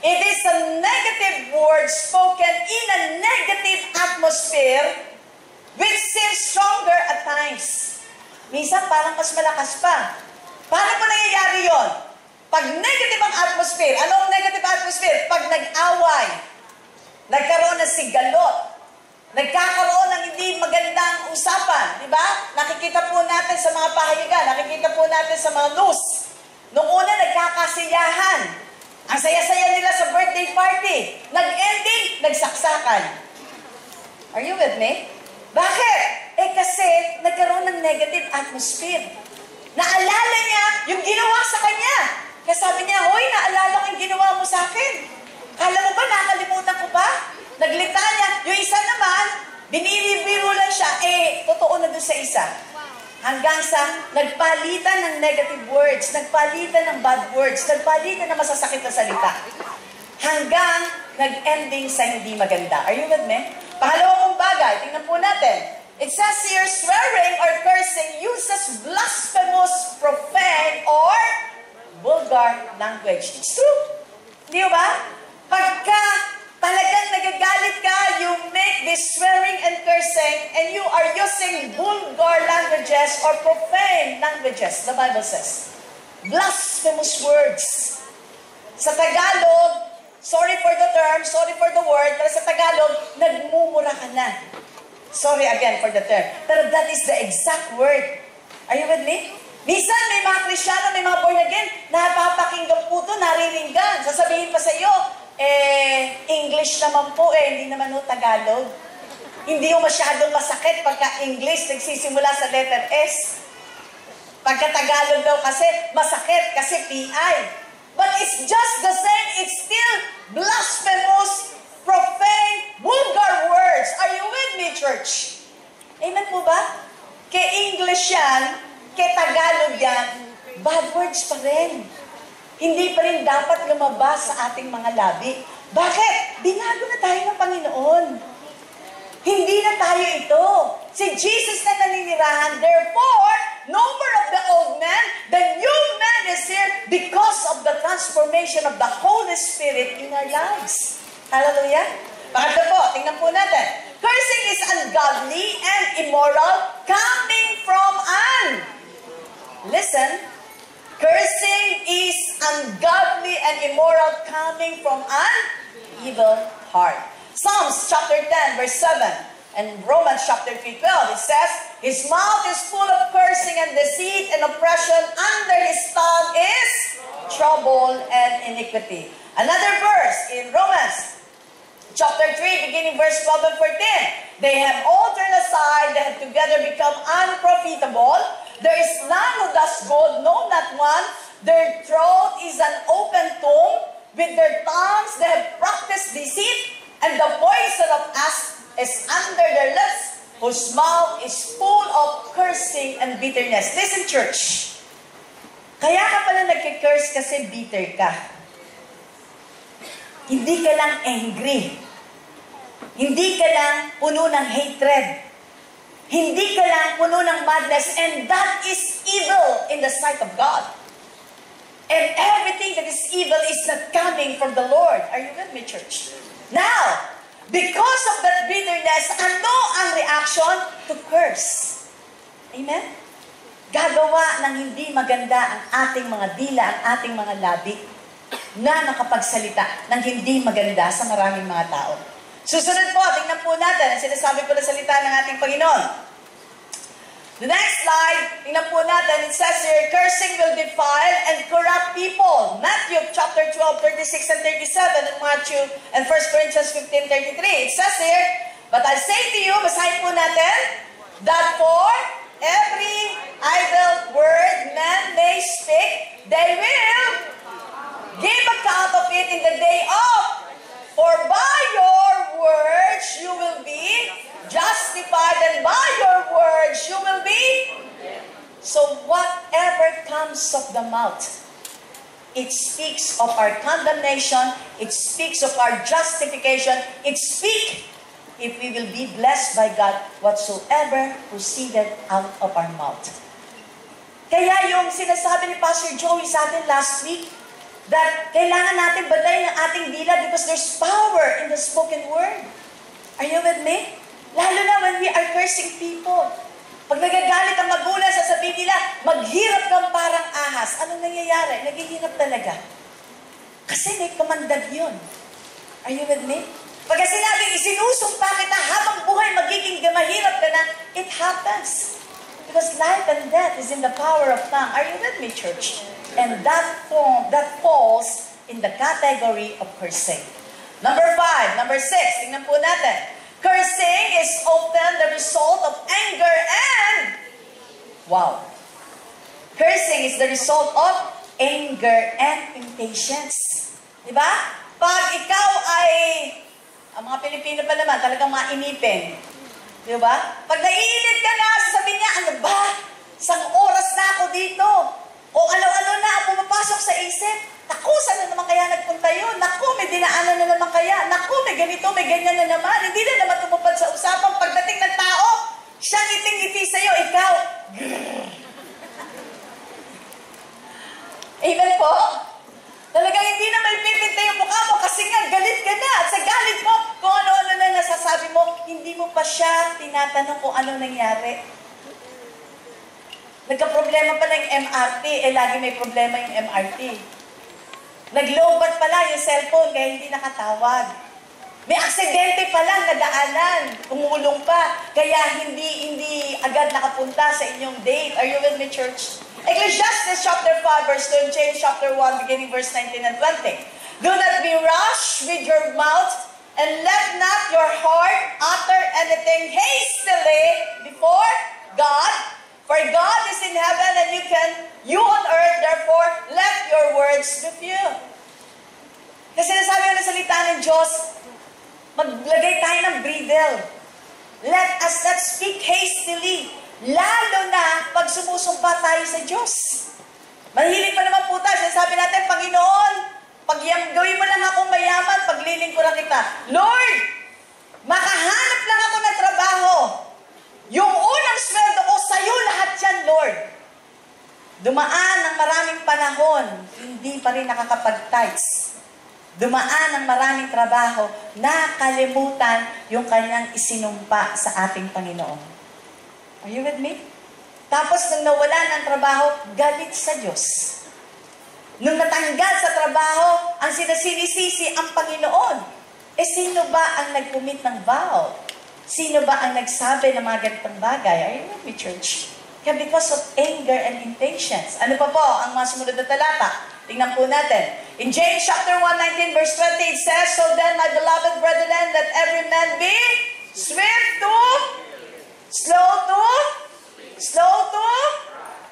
It is a negative word spoken in a negative atmosphere which seems stronger at times. Minsan parang mas malakas pa. Paano po nangyayari yon? Pag negative ang atmosphere, anong negative atmosphere? Pag nag-away, nagkaroon ng sigalot, nagkakaroon ng hindi magandang usapan, di ba? Nakikita po natin sa mga pahayagan, nakikita po natin sa mga news. Nung una, nagkakasiyahan. Ang saya-saya nila sa birthday party. Nag-ending, nagsaksakan. Are you with me? Bakit? Eh kasi nagkaroon ng negative atmosphere. Naalala niya yung ginawa sa kanya. Kaya sabi niya, Hoy, naalala ko yung ginawa mo sa akin. Kala mo ba nakalimutan ko ba? Naglita niya. Yung isa naman, binibiro lang siya. Eh, totoo na doon sa isa. Hanggang sa nagpalitan ng negative words, nagpalitan ng bad words, nagpalitan ng masasakit na salita. Hanggang nag-ending sa hindi maganda. Are you with me? Pangalawa mong bagay, tingnan po natin. It says here, swearing or cursing uses blasphemous, profane, or vulgar language. It's true. Di ba? Pagka talagang nagagalit ka, you make this swearing and cursing, and you are using vulgar languages or profane languages, the Bible says. Blasphemous words. Sa Tagalog, sorry for the term, sorry for the word, pero sa Tagalog, nagmumura ka na. Sorry again for the term. Pero that is the exact word. Are you with me? Minsan may mga Krisyano, may mga born again, napapakinggan po ito, nariringgan. Sasabihin pa sa iyo, eh, English naman po eh, hindi naman ho Tagalog. Hindi ho masyadong masakit pagka English nagsisimula sa letter S. Pagka Tagalog daw kasi, masakit kasi PI. But it's just the same. It's still blasphemous, profane, vulgar words. Are you with me, church? Amen po ba? Kay English yan, kay Tagalog yan, bad words pa rin. Hindi pa rin dapat lumabas sa ating mga labi. Bakit? Binago na tayo ng Panginoon. Hindi na tayo ito. Si Jesus na naninirahan. Therefore, no more of the old man. The new man is here because of the transformation of the Holy Spirit in our lives. Hallelujah. Pangatlo po, tingnan po natin. Cursing is ungodly and immoral coming from an. Listen. Cursing is ungodly and immoral coming from an evil heart. Psalms chapter 10, verse 7, and Romans chapter 3, 12, it says, His mouth is full of cursing and deceit and oppression. Under his tongue is trouble and iniquity. Another verse in Romans chapter 3, beginning verse 12 and 14. They have all turned aside, they have together become unprofitable. There is none who does good, no, not one. Their throat is an open tomb. With their tongues they have practiced deceit, and the poison of asp is under their lips, whose mouth is full of cursing and bitterness. Listen, church. Kaya ka pala nagkikurse kasi bitter ka. Hindi ka lang angry. Hindi ka lang puno ng hatred. Hindi ka lang puno ng madness. And that is evil in the sight of God. And everything that is evil is not coming from the Lord. Are you with me, church? Now, because of that bitterness, ano ang reaction? To curse. Amen? Gagawa ng hindi maganda ang ating mga dila, ang ating mga labi na nakapagsalita ng hindi maganda sa maraming mga tao. Susunod po, tingnan po natin ang sinasabi po na salita ng ating Panginoon. The next slide, tingnan po natin, it says here, cursing will defile and corrupt people. Matthew chapter 12, 36 and 37, and Matthew and 1 Corinthians 15, 33. It says here, But I say to you, basahin po natin, that for every idle word man may speak, they will give account of it in the day of. For by your words you will be justified, and by your words you will be. So whatever comes of the mouth, it speaks of our condemnation, it speaks of our justification, it speaks if we will be blessed by God whatsoever proceeded out of our mouth. Kaya yung sinasabi ni Pastor Joey sa atin last week, that kailangan natin badayin ang ating dila because there's power in the spoken word. Are you with me? Lalo na when we are cursing people. Pag nagagalit ang magulang, sasabihin nila, maghirap kang parang ahas. Anong nangyayari? Naghihirap talaga. Kasi may kamandag yun. Are you with me? Pagka sinabing isinusumpa kita habang buhay magiging mahirap ka na, it happens. Because life and death is in the power of tongue. Are you with me, church? And that form, that falls in the category of cursing. Number five, number six, tingnan po natin. Cursing is often the result of anger and, wow. Cursing is the result of anger and impatience. Di ba? Pag ikaw ay, ang mga Pilipino pa naman, talagang mainipin. Di ba? Pag naiinip ka na, sasabihin niya, ano ba? Isang oras na ako dito. O ano-ano na ang pumapasok sa isip. Naku, saan na naman kaya nagpunta yun? Naku, may dinaanan na naman kaya. Naku, may ganito, may ganyan na naman. Hindi na naman tumupad sa usapan. Pagdating ng tao, siya ngiting-ngiti sa'yo, ikaw. Amen po? Talagang hindi na may pipinta yung mukha mo kasi nga galit ka na. At sa galit mo, kung ano-ano na nasasabi mo, hindi mo pa siya tinatanong kung ano nangyari. Nagka-problema pala yung MRT, eh lagi may problema yung MRT. Nag-lowbat pala yung cellphone kaya hindi nakatawag. May aksidente pa lang nadaanan, tumulong pa, kaya hindi hindi agad nakapunta sa inyong date. Are you with me, church? Ecclesiastes chapter 5, verse 2, and James chapter 1, beginning verse 19 and 20. Do not be rash with your mouth, And let not your heart utter anything hastily before God, for God is in heaven and you can, you on earth, therefore, let your words be few. Kasi nasabi ko na salita ng Diyos, maglagay tayo ng bridle. Let us not speak hastily, lalo na pag sumusumpa tayo sa Diyos. Mahilig pa naman po tayo. Sabi natin, Panginoon, pag gawin mo lang akong mayaman, paglilingkuran kita. Lord, makahanap lang ako ng trabaho. Yung unang sweldo ko, sa'yo lahat yan, Lord. Dumaan ng maraming panahon, hindi pa rin nakakapag-tights. Dumaan ng maraming trabaho, nakalimutan yung kanyang isinumpa sa ating Panginoon. Are you with me? Tapos nung nawala ng trabaho, galit sa Diyos. Nung natanggal sa trabaho, ang sinasinisisi ang Panginoon. Eh sino ba ang nag-commit ng vow? Sino ba ang nagsabi ng mga ganitong bagay? Are you with me, church? Kaya because of anger and impatience. Ano pa po ang mga sumunod na talata? Tingnan po natin. In James chapter 1, 19, verse 20, it says, So then, my beloved brethren, let every man be swift to, slow to, slow to,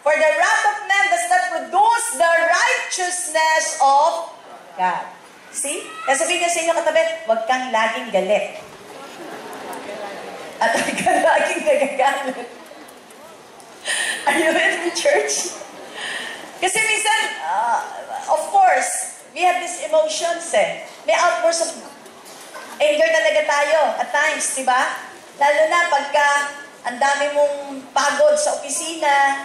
for the wrath of man does not produce the righteousness of God. See? Kaya sabihin niya sa inyo katabi, huwag kang laging galit. At kang laging nagagalit. Are you with me, church? Kasi minsan, uh, of course, we have these emotions eh. May outbursts of anger talaga tayo at times, di ba? Lalo na pagka ang dami mong pagod sa opisina,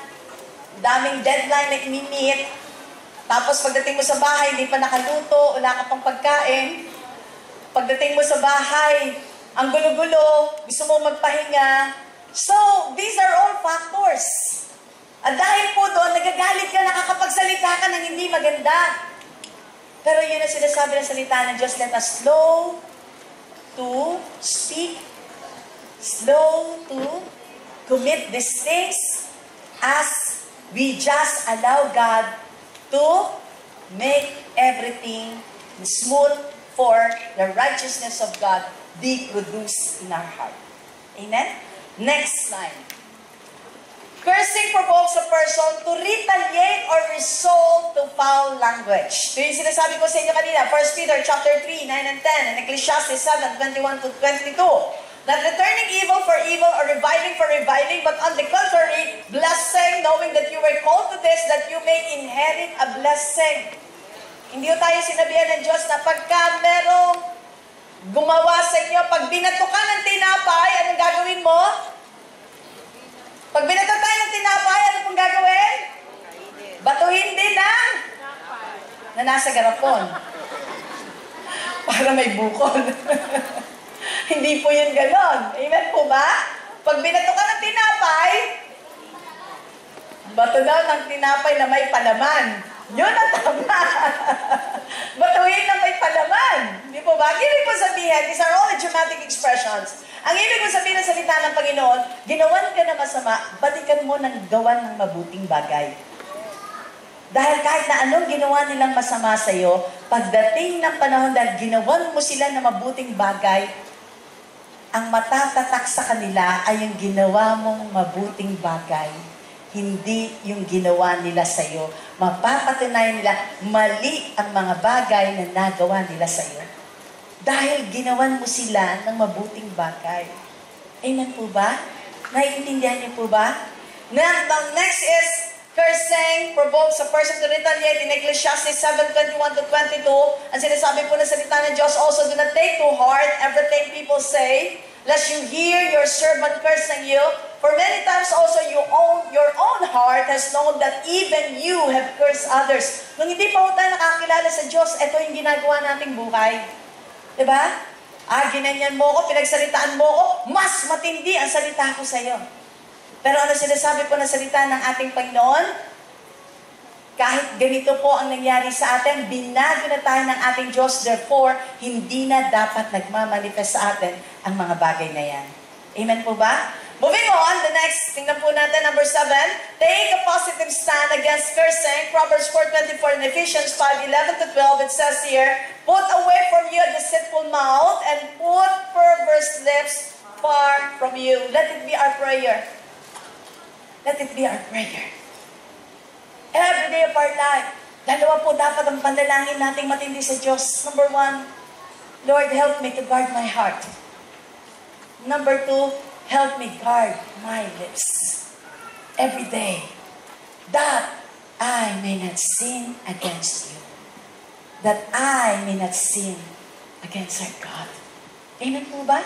daming deadline na imi-meet, tapos pagdating mo sa bahay, hindi pa nakaluto, wala ka pang pagkain. Pagdating mo sa bahay, ang gulo-gulo, gusto mo magpahinga. So, these are all factors. At dahil po doon, nagagalit ka, nakakapagsalita ka ng hindi maganda. Pero yun ang sinasabi ng salita ng Diyos, let us slow to speak, slow to commit these things as we just allow God to make everything smooth for the righteousness of God be produced in our heart. Amen? Next slide. Cursing provokes a person to retaliate or resort to foul language. Ito yung sinasabi ko sa inyo kanina, 1 Peter chapter 3, 9 and 10, and Ecclesiastes 7, 21 to 22. Not returning evil for evil or reviling for reviling, but on the contrary, blessing, knowing that you were called to this, that you may inherit a blessing. Hindi tayo sinabihan ng Diyos na pagka merong gumawa sa inyo, pag binato ng tinapay, anong gagawin mo? Pag binato ng tinapay, ano pong gagawin? Batuhin din ang na nasa garapon. Para may bukol. Hindi po yun ganon. Amen po ba? Pag binato ka ng tinapay, bato daw ng tinapay na may palaman. Yun ang tama. Batuhin na may palaman. Hindi po ba? Ang ibig po sabihin, these are all idiomatic expressions. Ang ibig po sabihin ng salita ng Panginoon, ginawan ka na masama, balikan mo ng gawan ng mabuting bagay. Dahil kahit na anong ginawa nilang masama sa iyo, pagdating ng panahon dahil ginawan mo sila ng mabuting bagay, ang matatatak sa kanila ay yung ginawa mong mabuting bagay. Hindi yung ginawa nila sa iyo. Mapapatunayan nila, mali ang mga bagay na nagawa nila sa iyo. Dahil ginawan mo sila ng mabuting bagay. Amen po ba? Naiintindihan niyo po ba? Now, the next is cursing provokes a person to retaliate in Ecclesiastes 7:21 to 22. Ang sinasabi po ng salita ng Diyos, also do not take to heart everything people say, lest you hear your servant cursing you. For many times also you own, your own heart has known that even you have cursed others. Nung hindi pa tayo nakakilala sa Diyos, ito yung ginagawa nating buhay. Diba? Ah, ginanyan mo ko, pinagsalitaan mo ko, mas matindi ang salita ko sa iyo. Pero ano sinasabi po ng salita ng ating Panginoon? Kahit ganito po ang nangyari sa atin, binago na tayo ng ating Diyos, therefore, hindi na dapat nagmamanifest sa atin ang mga bagay na yan. Amen po ba? Moving on, the next, tingnan po natin, number seven, take a positive stand against cursing. Proverbs 4.24 and Ephesians 5.11 to 12, it says here, Put away from you a deceitful mouth and put perverse lips far from you. Let it be our prayer. Let it be our prayer. Every day of our life. Dalawa po dapat ang panalangin nating matindi sa Diyos. Number one, Lord, help me to guard my heart. Number two, help me guard my lips. Every day. That I may not sin against you. That I may not sin against our God. Amen po ba?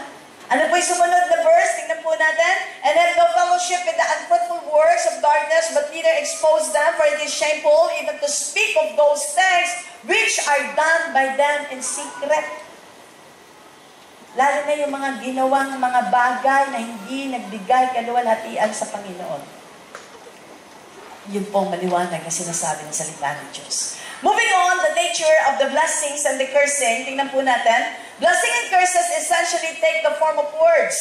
Ano po yung sumunod na verse? Tingnan po natin. And have no fellowship with the unfruitful works of darkness, but neither expose them, for it is shameful even to speak of those things which are done by them in secret. Lalo na yung mga ginawang mga bagay na hindi nagbigay kaluwalhatian sa Panginoon. Yun pong maliwanag na sinasabi ng salita ng Diyos. Moving on, the nature of the blessings and the cursing. Tingnan po natin. Blessing and curses essentially take the form of words.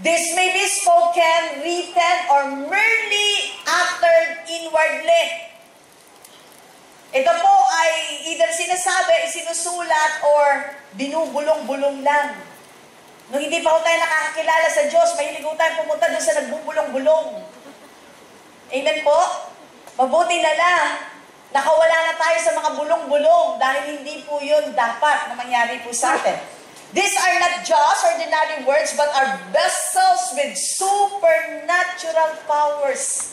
This may be spoken, written, or merely uttered inwardly. Ito po ay either sinasabi, sinusulat, or binubulong-bulong lang. Nung hindi pa ho tayo nakakakilala sa Diyos, mahilig ho tayo pumunta doon sa nagbubulong-bulong. Amen po? Mabuti na lang, nakawala na tayo sa mga bulong-bulong dahil hindi po yun dapat na mangyari po sa atin. These are not just ordinary words, but are vessels with supernatural powers.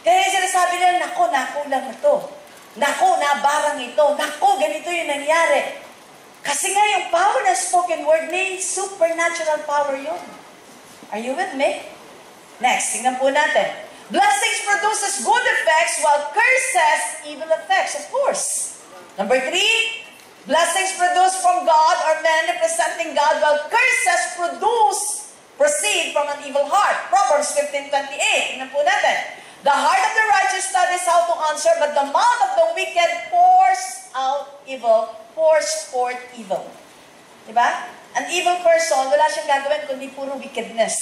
Kaya sinasabi nila, nako, nakulang ito. Nako, nabarang ito. Nako, ganito yung nangyari. Kasi nga yung power ng spoken word, may supernatural power yun. Are you with me? Next, tingnan po natin. Blessings produces good effects while curses evil effects, of course. Number three, blessings produce from God or men representing God while curses produce, proceed from an evil heart. Proverbs 15.28. Tingnan natin. The heart of the righteous studies how to answer, but the mouth of the wicked pours out evil, pours forth evil. Diba? An evil person, wala siyang gagawin kundi puro wickedness.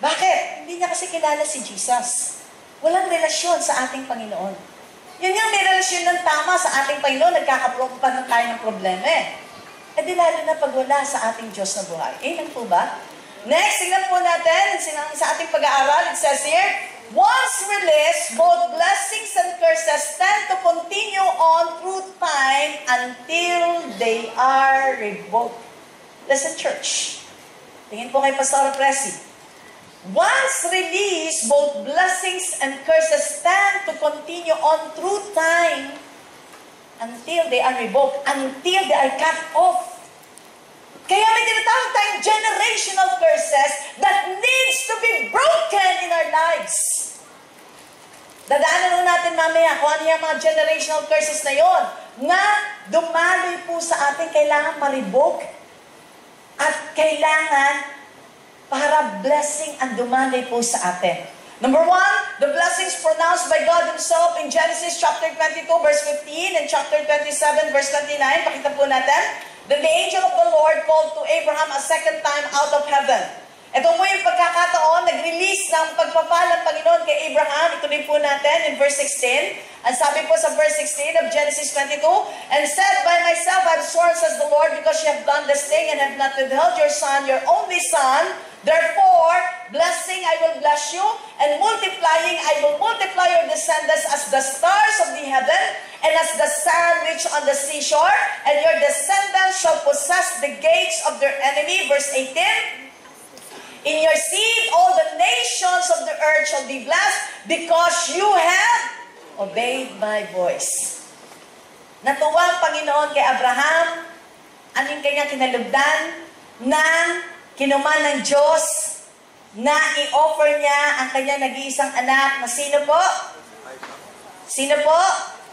Bakit? Hindi niya kasi kilala si Jesus. Walang relasyon sa ating Panginoon. Yun nga, may relasyon ng tama sa ating Panginoon, nagkakaproon pa na tayo ng problema eh. E di lalo na pag wala sa ating Diyos na buhay. Amen po ba? Next, tingnan po natin sinang- sa ating pag-aaral. It says here, Once released, both blessings and curses tend to continue on through time until they are revoked. Listen, church. Tingin po kay Pastor Presi. Once released, both blessings and curses tend to continue on through time until they are revoked, until they are cut off. Kaya may tinatawag tayong generational curses that needs to be broken in our lives. Dadaanan natin mamaya kung ano yung mga generational curses na yon na dumaloy po sa atin, kailangan ma-revoke at kailangan para blessing ang dumalay po sa atin. Number one, the blessings pronounced by God Himself in Genesis chapter 22 verse 15 and chapter 27 verse 29. Pakita po natin. Then the angel of the Lord called to Abraham a second time out of heaven. Ito po yung pagkakataon, nag-release ng pagpapalang Panginoon kay Abraham. Din po natin in verse 16. Ang sabi po sa verse 16 of Genesis 22, And said, By myself I have sworn, says the Lord, because you have done this thing and have not withheld your son, your only son. Therefore, blessing I will bless you, and multiplying I will multiply your descendants as the stars of the heaven, and as the sand which on the seashore, and your descendants shall possess the gates of their enemy. Verse 18, In your seed, all the nations of the earth shall be blessed because you have obeyed my voice. Natuwa ang Panginoon kay Abraham, anong kanyang kinalugdan, na kinuman ng Diyos, na i-offer niya ang kanyang nag-iisang anak na sino po? Sino po?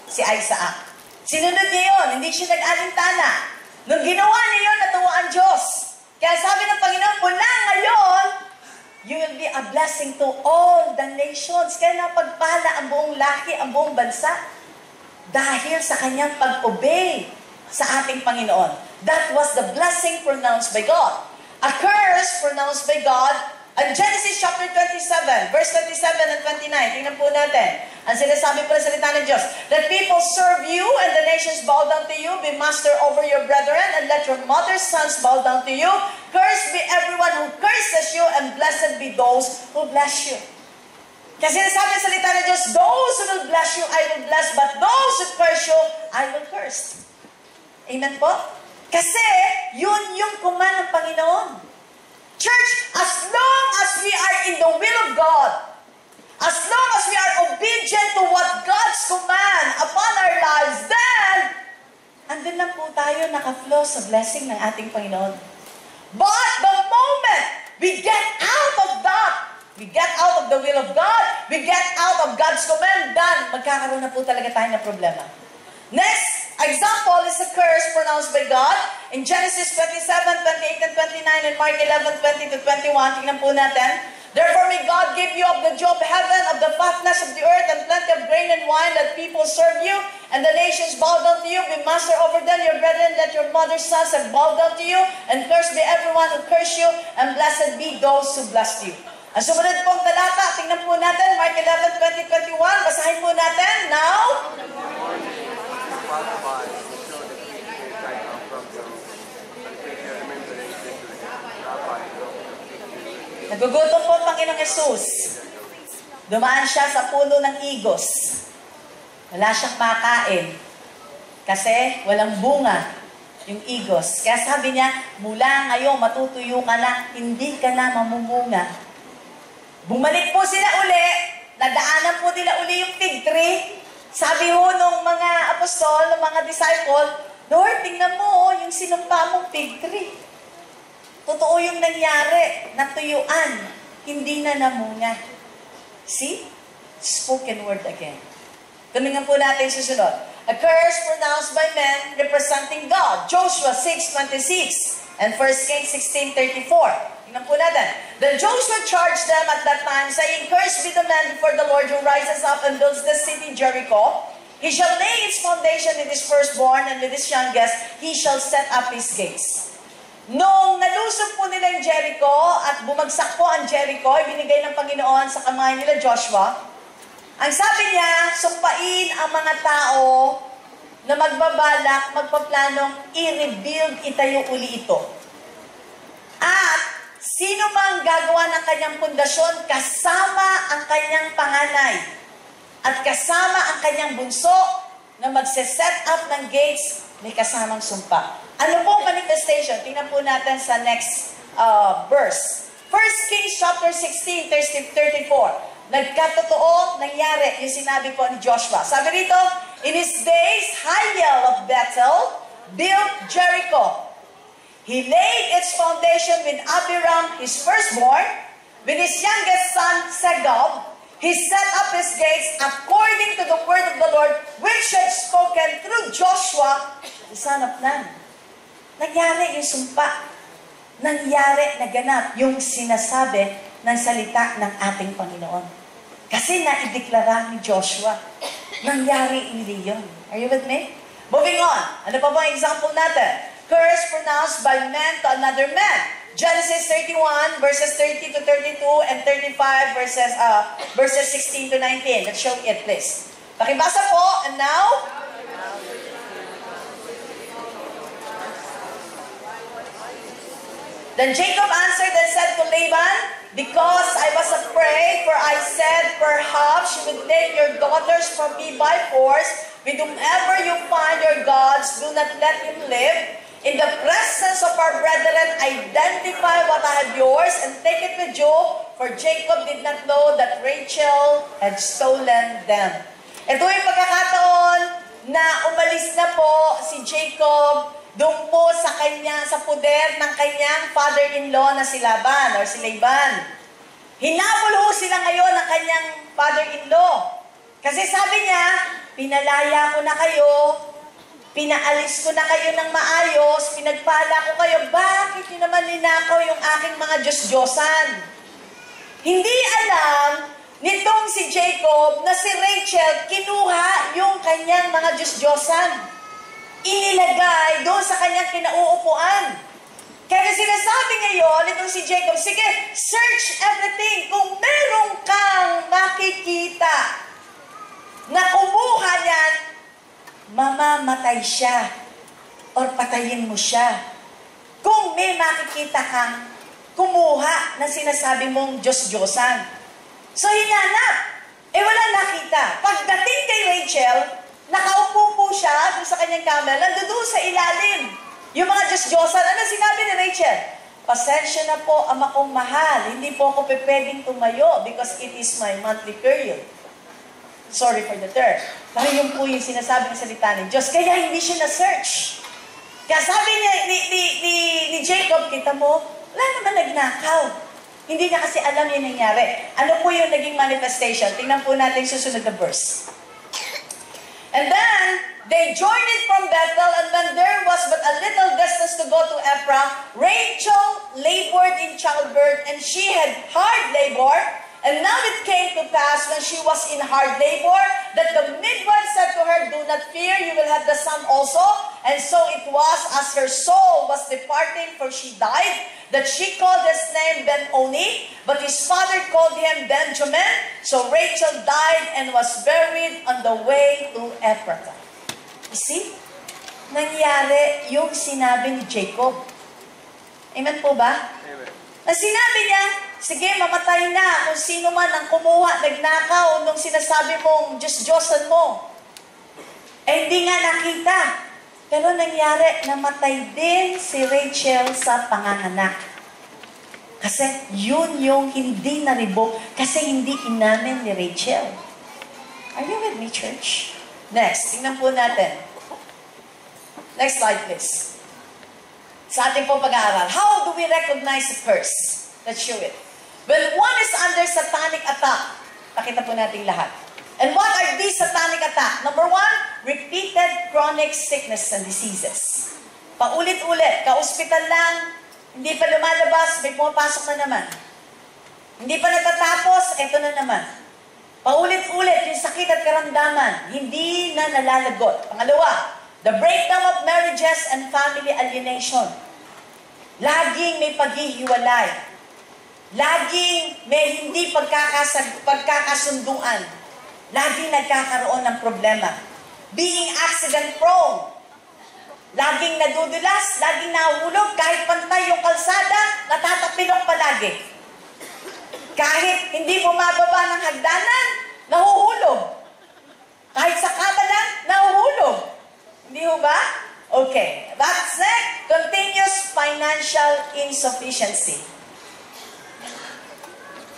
Si Isaac. Sinunod niya yun, hindi siya nag-alintana. Nung ginawa niya yun, natuwa ang Diyos. Kaya sabi ng Panginoon, mula ngayon, you will be a blessing to all the nations. Kaya napagpala ang buong laki, ang buong bansa. Dahil sa kanyang pag-obey sa ating Panginoon. That was the blessing pronounced by God. A curse pronounced by God in Genesis chapter 27, verse 27 and 29. Tingnan po natin. Ang sinasabi po ng salita ng Diyos. That people serve you and the nations bow down to you. Be master over your brethren and let let your mother's sons bow down to you. Cursed be everyone who curses you, and blessed be those who bless you. Kasi nasabi sa salita ng Diyos, those who will bless you, I will bless, but those who curse you, I will curse. Amen po? Kasi, yun yung command ng Panginoon. Church, as long as we are in the will of God, as long as we are obedient to what God's command upon our lives, then, andun na po tayo nakaflow sa blessing ng ating Panginoon. But the moment we get out of that, we get out of the will of God, we get out of God's command, then magkakaroon na po talaga tayo ng problema. Next example is a curse pronounced by God in Genesis 27, 28, and 29, and Mark 11, 20 to 21. Tingnan po natin. Therefore may God give you of the dew of heaven, of the fatness of the earth, and plenty of grain and wine, that people serve you, and the nations bow down to you. Be master over them, your brethren, that your mother's sons have bowed down to you, and cursed be everyone who curse you, and blessed be those who bless you. Ang sumunod pong talata, tingnan po natin, Mark 11, 20, 21. Basahin po natin. Now, pass by to show the people I come from their remembrance into it. Rabbi, nagugutom po ang Panginoong Yesus. Dumaan siya sa puno ng igos. Wala siyang makain. Kasi walang bunga yung igos. Kaya sabi niya, mula ngayon matutuyo ka na, hindi ka na mamumunga. Bumalik po sila uli, nadaanan po nila uli yung fig tree. Sabi ho nung mga apostol, ng mga disciple, Lord, tingnan mo, oh, yung sinumpa mong fig tree. Totoo yung nangyari, natuyuan, hindi na namunga. See? Spoken word again. Tumingnan po natin susunod. A curse pronounced by men representing God. Joshua 6.26 and 1 Kings 16.34. Natin. Then Joshua charged them at that time, saying, Cursed be the man before the Lord who rises up and builds the city Jericho. He shall lay its foundation with his firstborn, and with his youngest he shall set up his gates. Nung nalusog po nila yung Jericho at bumagsak po ang Jericho, ibinigay ng Panginoon sa kamay nila Joshua, ang sabi niya, sumpain ang mga tao na magbabalak, magpaplanong i-rebuild, itayo uli ito. At sino mang gagawa ng kanyang pundasyon kasama ang kanyang panganay at kasama ang kanyang bunso na magse-set up ng gates, may kasamang sumpa. Ano pong manifestation? Tingnan po natin sa next uh, verse. 1 Kings chapter 16, 34. Nagkatotoo, nangyari yung sinabi po ni Joshua. Sabi rito, In his days, Hiel of Bethel built Jericho. He laid its foundation with Abiram, his firstborn, with his youngest son, Segub. He set up his gates according to the word of the Lord, which had spoken through Joshua, the son of Nun. Nangyari yung sumpa. Nangyari, naganap yung sinasabi ng salita ng ating Panginoon. Kasi naideklara ni Joshua. Nangyari hindi yun. Are you with me? Moving on. Ano pa ba ang example natin? Curse pronounced by man to another man. Genesis 31 verses 30 to 32 and 35 verses uh, verses 16 to 19. Let's show it please. Pakibasa po. And now, Then Jacob answered and said to Laban, Because I was afraid, for I said, Perhaps you would take your daughters from me by force. With whomever you find your gods, do not let him live. In the presence of our brethren, identify what I have yours and take it with you, for Jacob did not know that Rachel had stolen them. Ito yung pagkakataon na umalis na po si Jacob doon po sa kanya, sa puder ng kanyang father-in-law na si Laban or si Laban. Hinabol ho sila ngayon ng kanyang father-in-law. Kasi sabi niya, pinalaya ko na kayo, pinaalis ko na kayo ng maayos, pinagpala ko kayo, bakit niyo naman ninakaw yung aking mga Diyos-Diyosan? Hindi alam nitong si Jacob na si Rachel kinuha yung kanyang mga Diyos-Diyosan inilagay doon sa kanyang kinauupuan. Kaya sinasabi ngayon itong si Jacob, sige, search everything. Kung meron kang makikita na kumuha yan, mamamatay siya. or patayin mo siya. Kung may makikita kang kumuha na sinasabi mong Diyos-Diyosan. So, hinanap. Eh, walang nakita. Pagdating kay Rachel, nakaupo po siya sa kanyang kama, nandoon sa ilalim. Yung mga Diyos-Diyosan, ano sinabi ni Rachel? Pasensya na po, ama kong mahal. Hindi po ako pwedeng tumayo because it is my monthly period. Sorry for the term. Pero yun po yung sinasabi ng salita ni Diyos. Kaya hindi siya na-search. Kaya sabi niya, ni, ni, ni, ni Jacob, kita mo, wala naman nagnakaw. Hindi niya kasi alam yung nangyari. Ano po yung naging manifestation? Tingnan po natin susunod na verse. And then, they journeyed from Bethel, and when there was but a little distance to go to Ephraim, Rachel labored in childbirth, and she had hard labor. And now it came to pass when she was in hard labor that the midwife said to her, Do not fear, you will have the son also. And so it was as her soul was departing, for she died, that she called his name Ben-Oni, but his father called him Benjamin. So Rachel died and was buried on the way to Ephrathah. You see? Nangyari yung sinabi ni Jacob. Amen po ba? Amen. Na sinabi niya, sige, mamatay na kung sino man ang kumuha, nagnakaw nung sinasabi mong Diyos-Diyosan mo. Eh, hindi nga nakita. Pero nangyari, namatay din si Rachel sa panganganak. Kasi yun yung hindi naribok, kasi hindi inamin ni Rachel. Are you with me, church? Next, tingnan po natin. Next slide, please. Sa ating pong pag-aaral, how do we recognize a curse? Let's show it. When one is under satanic attack, pakita po natin lahat. And what are these satanic attack? Number one, repeated chronic sickness and diseases. Paulit-ulit, ka-hospital lang, hindi pa lumalabas, may pumapasok na naman. Hindi pa natatapos, eto na naman. Paulit-ulit, yung sakit at karamdaman, hindi na nalalagot. Pangalawa, the breakdown of marriages and family alienation. Laging may paghihiwalay. Laging may hindi pagkakasag, pagkakasunduan. Laging nagkakaroon ng problema. Being accident prone. Laging nadudulas, laging nahulog, kahit pantay yung kalsada, natatapilok palagi. Kahit hindi bumababa ng hagdanan, nahuhulog. Kahit sa kama lang, nahuhulog. Hindi ho ba? Okay. That's it. Continuous financial insufficiency.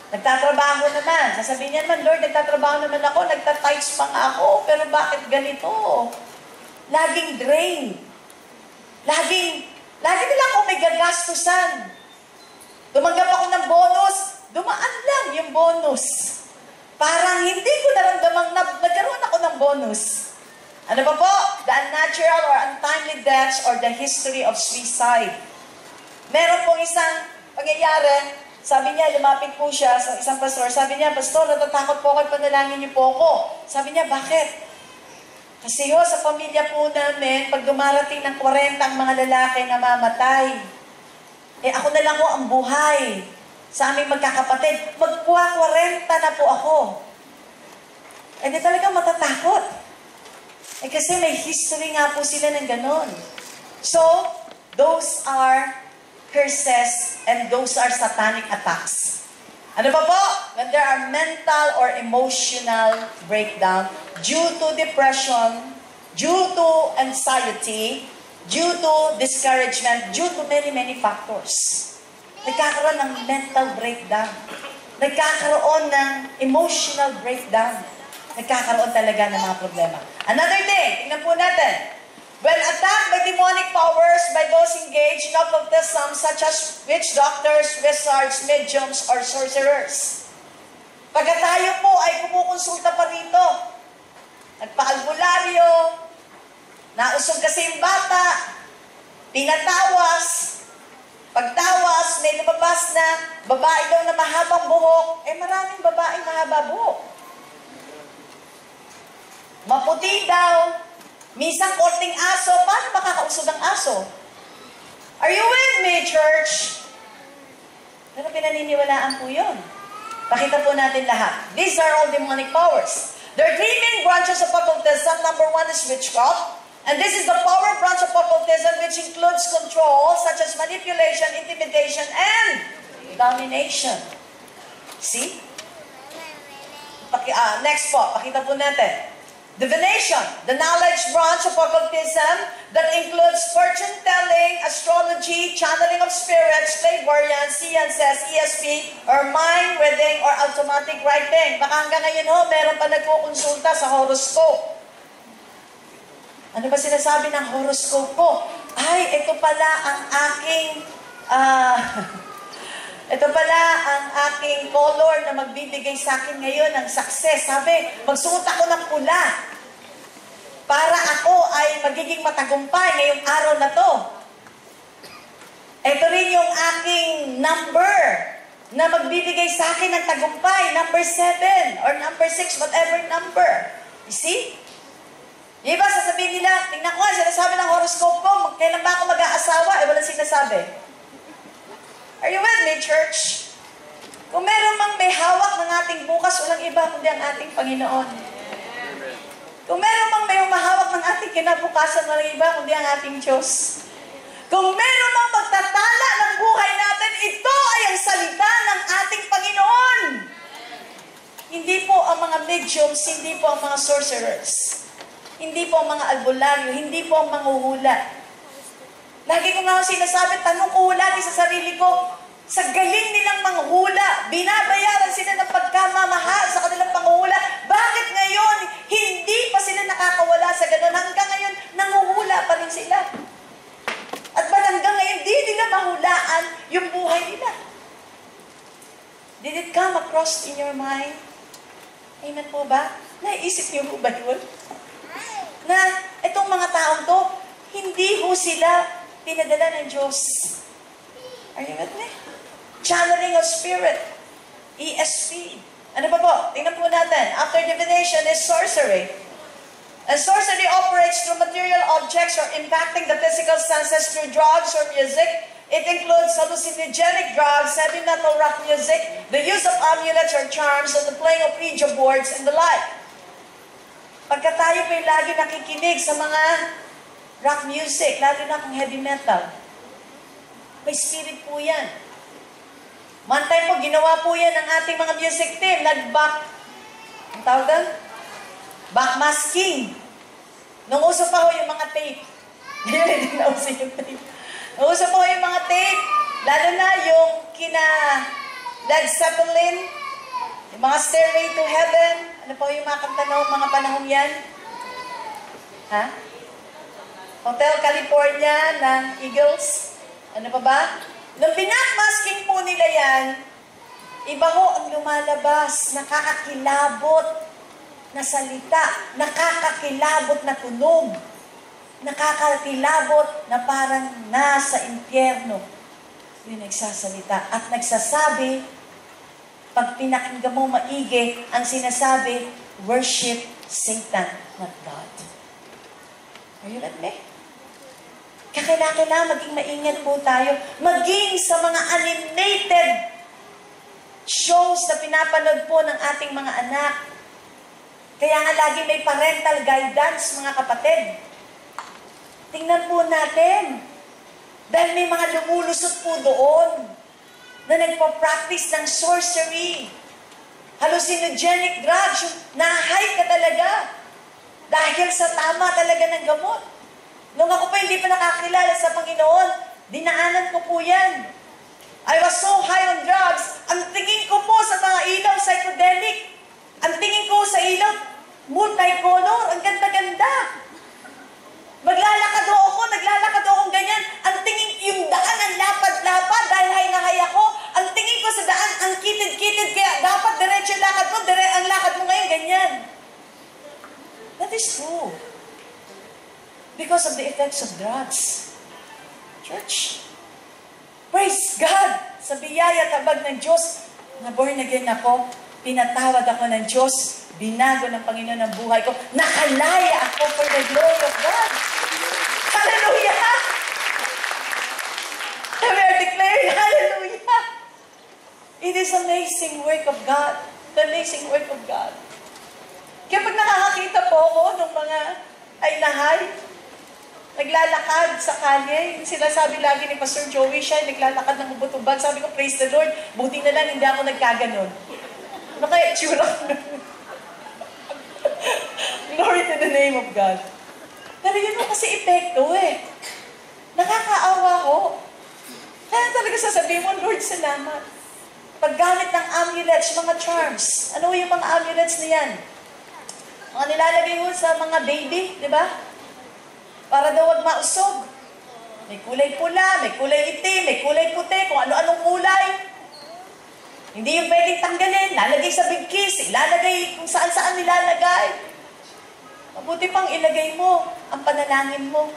Nagtatrabaho naman. Sasabihin niya naman, Lord, nagtatrabaho naman ako, nagtatights pa nga ako, pero bakit ganito? Laging drain. Laging, lagi nila ako may gagastusan. Tumanggap ako ng bonus, dumaan lang yung bonus. Parang hindi ko naramdamang na, nagkaroon ako ng bonus. Ano pa po? The unnatural or untimely deaths or the history of suicide. Meron pong isang pangyayari, sabi niya, lumapit po siya sa isang pastor. Sabi niya, Pastor, natatakot po ako, panalangin niyo po ako. Sabi niya, bakit? Kasi ho, sa pamilya po namin, pag dumarating ng 40 ang mga lalaki na mamatay, eh ako na lang ho ang buhay. Sa aming magkakapatid, magkuha 40 na po ako. Eh di talagang matatakot. Eh kasi may history nga po sila ng ganon. So, those are curses and those are satanic attacks. Ano pa po? When there are mental or emotional breakdown due to depression, due to anxiety, due to discouragement, due to many, many factors. Nagkakaroon ng mental breakdown. Nagkakaroon ng emotional breakdown. Nagkakaroon talaga ng mga problema. Another day, tingnan po natin. When attacked by demonic powers by those engaged in occultism such as witch doctors, wizards, mediums, or sorcerers. Pagka tayo po ay kumukonsulta pa rito, nagpaalbularyo, nausog kasi yung bata, pinatawas, pagtawas, may lumabas na babae daw na mahabang buhok, eh maraming babaeng mahaba buhok. Maputi daw, Minsan korting aso, paano makakausog ang aso? Are you with me, church? Pero pinaniniwalaan po yun. Pakita po natin lahat. These are all demonic powers. There are three main branches of occultism. Number one is witchcraft. And this is the power branch of occultism, which includes control, such as manipulation, intimidation, and domination. See? Paki, ah, next po, pakita po natin. Divination, the knowledge branch of occultism that includes fortune telling, astrology, channeling of spirits, clairvoyance, seances, ESP, or mind reading, or automatic writing. Baka hanggang ngayon ho, meron pa nagkukonsulta sa horoscope. Ano ba sinasabi ng horoscope ko? Ay, ito pala ang aking, ah, ito pala ang aking color na magbibigay sa akin ngayon ng success. Sabi, magsuot ako ng pula para ako ay magiging matagumpay ngayong araw na to. Ito rin yung aking number na magbibigay sa akin ng tagumpay, number 7 or number 6, whatever number. You see? Di ba, sasabihin nila, tingnan ko sinasabi ng horoscope ko, kailan ba ako mag-aasawa? Eh, walang sinasabi. Are you with me, church? Kung meron mang may hawak ng ating bukas, walang iba kundi ang ating Panginoon. Kung meron mang may humahawak ng ating kinabukasan, walang iba kundi ang ating Diyos. Kung meron mang magtatala ng buhay natin, ito ay ang salita ng ating Panginoon. Hindi po ang mga mediums, hindi po ang mga sorcerers. Hindi po ang mga albularyo, hindi po ang manghuhula. Lagi ko nga sinasabi, tanong ko lagi sa sarili ko, sa galing nilang manghula, binabayaran sila ng pagkamamahal sa kanilang panghula. Bakit ngayon, hindi pa sila nakakawala sa ganun? Hanggang ngayon, nanguhula pa rin sila. At ba't hanggang ngayon, di nila mahulaan yung buhay nila? Did it come across in your mind? Amen po ba? Naisip niyo po ba yun? Na itong mga taong to, hindi ho sila pinadala ng Diyos. Are you with me? Channeling of Spirit. ESP. Ano pa po? Tingnan po natin. After divination is sorcery. And sorcery operates through material objects or impacting the physical senses through drugs or music. It includes hallucinogenic drugs, heavy metal rock music, the use of amulets or charms, and the playing of Ouija boards and the like. Pagka tayo po yung lagi nakikinig sa mga rock music, lalo na kung heavy metal, may spirit po yan. One time po, ginawa po yan ng ating mga music team. Nag-back, ang tawag doon? Backmasking. Nung uso pa ho yung mga tape. Hindi na uso yung tape. Nung uso pa ho yung mga tape. Lalo na yung kina Led Zeppelin, yung mga Stairway to Heaven. Ano po yung mga kanta mga panahon yan? Ha? Hotel California ng Eagles. Ano pa ba? Nung binakmasking po nila yan, iba ho ang lumalabas, nakakakilabot na salita, nakakakilabot na tunog, nakakakilabot na parang nasa impyerno. Yung nagsasalita at nagsasabi, pag pinakinggan mo maigi, ang sinasabi, worship Satan, not God. Are you with me? Kaya kailangan maging maingat po tayo. Maging sa mga animated shows na pinapanood po ng ating mga anak. Kaya nga lagi may parental guidance, mga kapatid. Tingnan po natin. Dahil may mga lumulusot po doon na nagpa-practice ng sorcery. Hallucinogenic drugs. Na-high ka talaga. Dahil sa tama talaga ng gamot. Nung ako pa hindi pa nakakilala sa Panginoon, dinaanan ko po yan. I was so high on drugs, ang tingin ko po sa mga ilaw, psychedelic. Ang tingin ko sa ilaw, multicolor, ang ganda-ganda. Maglalakad ako, naglalakad akong ganyan. Ang tingin, yung daan ang lapad-lapad dahil hay na hay ako. Ang tingin ko sa daan, ang kitid-kitid, kaya dapat diretso lakad mo, dire ang lakad mo ngayon, ganyan. That is true. Because of the effects of drugs. Church, praise God! Sa biyaya tabag ng Diyos, na born again ako, pinatawad ako ng Diyos, binago ng Panginoon ang buhay ko, nakalaya ako for the glory of God. Hallelujah! And we are declaring, hallelujah! It is amazing work of God. The amazing work of God. Kaya pag nakakakita po ako ng mga ay nahay, Naglalakad sa kalye. Sinasabi lagi ni Pastor Joey siya, naglalakad ng ubot-ubad. Sabi ko, praise the Lord. Buti na lang, hindi ako nagkaganon. Ano kaya itsura? Glory to the name of God. Pero yun kasi epekto eh. Nakakaawa ko. Kaya talaga sasabihin mo, Lord, salamat. Paggamit ng amulets, mga charms. Ano yung mga amulets na yan? Mga nilalagay mo sa mga baby, di ba? Para daw wag mausog. May kulay pula, may kulay itim, may kulay puti, kung ano-anong kulay. Hindi yung pwedeng tanggalin, lalagay sa big kiss, ilalagay kung saan-saan nilalagay. Mabuti pang ilagay mo ang panalangin mo.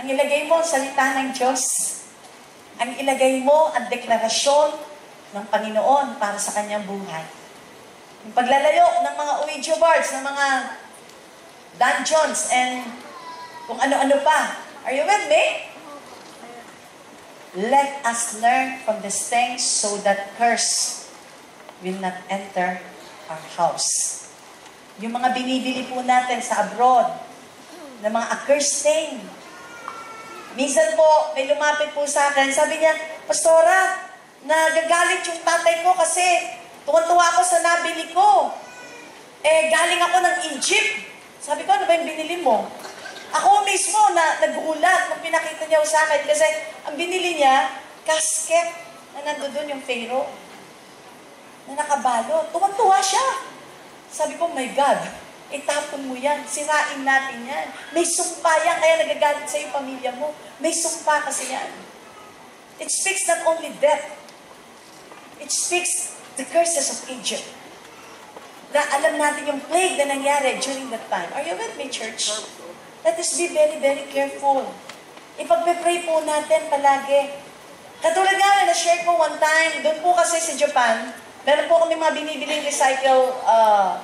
Ang ilagay mo ang salita ng Diyos. Ang ilagay mo ang deklarasyon ng Panginoon para sa kanyang buhay. Yung paglalayo ng mga Ouija boards, ng mga dungeons, and kung ano-ano pa. Are you with me? Let us learn from these things so that curse will not enter our house. Yung mga binibili po natin sa abroad, na mga accursed thing. Minsan po, may lumapit po sa akin, sabi niya, Pastora, nagagalit yung tatay ko kasi tuwan-tuwa ako sa nabili ko. Eh, galing ako ng Egypt. Sabi ko, ano ba yung binili mo? Ako mismo na nagulat nung pinakita niya sa akin kasi ang binili niya, casket na nandoon yung Pharaoh na nakabalo. Tuwan-tuwa siya. Sabi ko, my God, itapon mo yan. Sirain natin yan. May sumpa yan, kaya nagagalit sa iyo pamilya mo. May sumpa kasi yan. It speaks not only death, it speaks the curses of Egypt. Na alam natin yung plague na nangyari during that time. Are you with me, church? Let us be very, very careful. Ipagpe-pray po natin palagi. Katulad nga na share ko one time, doon po kasi sa Japan, meron po kami mga binibiling recycle, uh,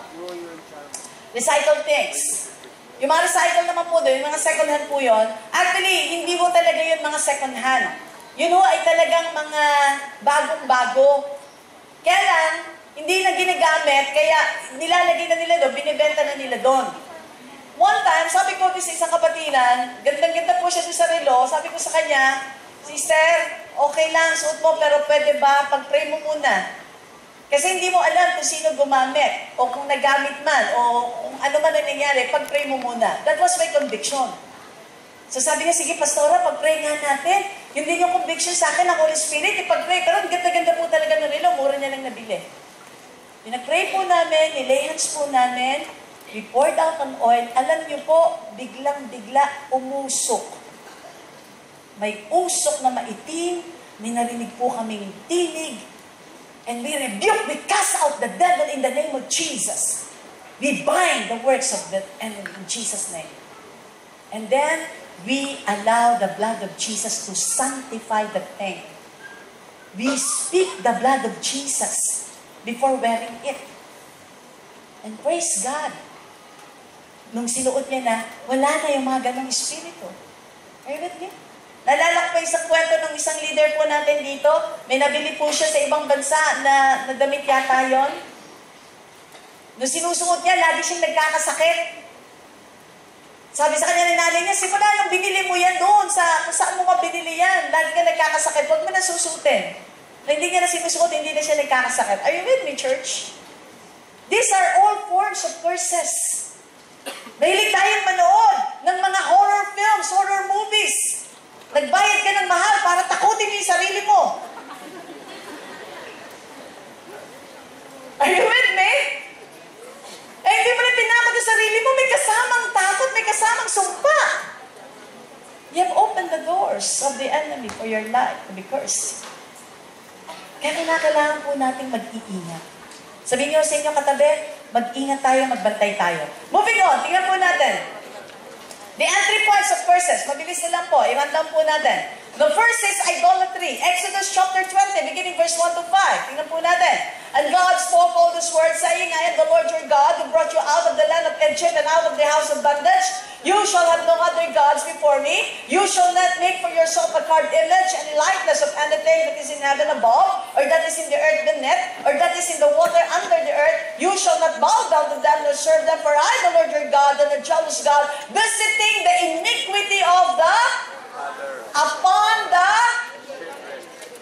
recycle things. Yung mga recycle naman po doon, yung mga second hand po yon. Actually, hindi po talaga yun mga second hand. Yun ho ay talagang mga bagong-bago. Kaya lang, hindi na ginagamit, kaya nilalagay na nila doon, binibenta na nila doon. One time, sabi ko sa isang kapatinan, gandang-ganda po siya sa relo, sabi ko sa kanya, Sister, okay lang, suot mo, pero pwede ba, pag-pray mo muna. Kasi hindi mo alam kung sino gumamit, o kung nagamit man, o kung ano man ang nangyari, pag-pray mo muna. That was my conviction. So sabi niya, sige pastora, pag-pray nga natin. Yun din yung conviction sa akin ng Holy Spirit, ipag-pray. Pero ang ganda-ganda po talaga ng relo, mura niya lang nabili. Pinag-pray po namin, nilay hands po namin, we poured out an oil. Alam niyo po, biglang-bigla umusok. May usok na maitim, may narinig po kaming tinig, and we rebuke, we cast out the devil in the name of Jesus. We bind the works of the enemy in Jesus' name. And then, we allow the blood of Jesus to sanctify the thing. We speak the blood of Jesus before wearing it. And praise God. Nung sinuot niya na, wala na yung mga ganong espiritu. Are you with me? Nalala ko pa isang kwento ng isang leader po natin dito. May nabili po siya sa ibang bansa na, na damit yata yon. Nung sinusuot niya, lagi siyang nagkakasakit. Sabi sa kanya ng nanay niya, simula nung binili mo yan doon, sa, saan mo ka binili yan, lagi ka nagkakasakit, huwag mo na susutin. Na hindi niya na sinusuot, hindi na siya nagkakasakit. Are you with me, church? These are all forms of curses. Mahilig tayong manood ng mga horror films, horror movies. Nagbayad ka ng mahal para takutin mo yung sarili mo. Are you with me? Eh, hindi mo na tinakot yung sarili mo. May kasamang takot, may kasamang sumpa. You have opened the doors of the enemy for your life to be cursed. Kaya kinakailangan po nating mag-iingat. Sabihin niyo sa inyo katabi, mag-ingat tayo, magbantay tayo. Moving on, tingnan po natin. The entry points of curses. Mabilis na lang po. Iwan lang po natin. The first is idolatry. Exodus chapter 20, beginning verse 1 to 5. Tingnan po natin. And God spoke all these words, saying, I am the Lord your God, who brought you out of the land of Egypt and out of the house of bondage. You shall have no other gods before me. You shall not make for yourself a carved image, any likeness of anything that is in heaven above, or that is in the earth beneath, or that is in the water under the earth. You shall not bow down to them nor serve them, for I, the Lord your God, am a jealous God, visiting the iniquity of the upon the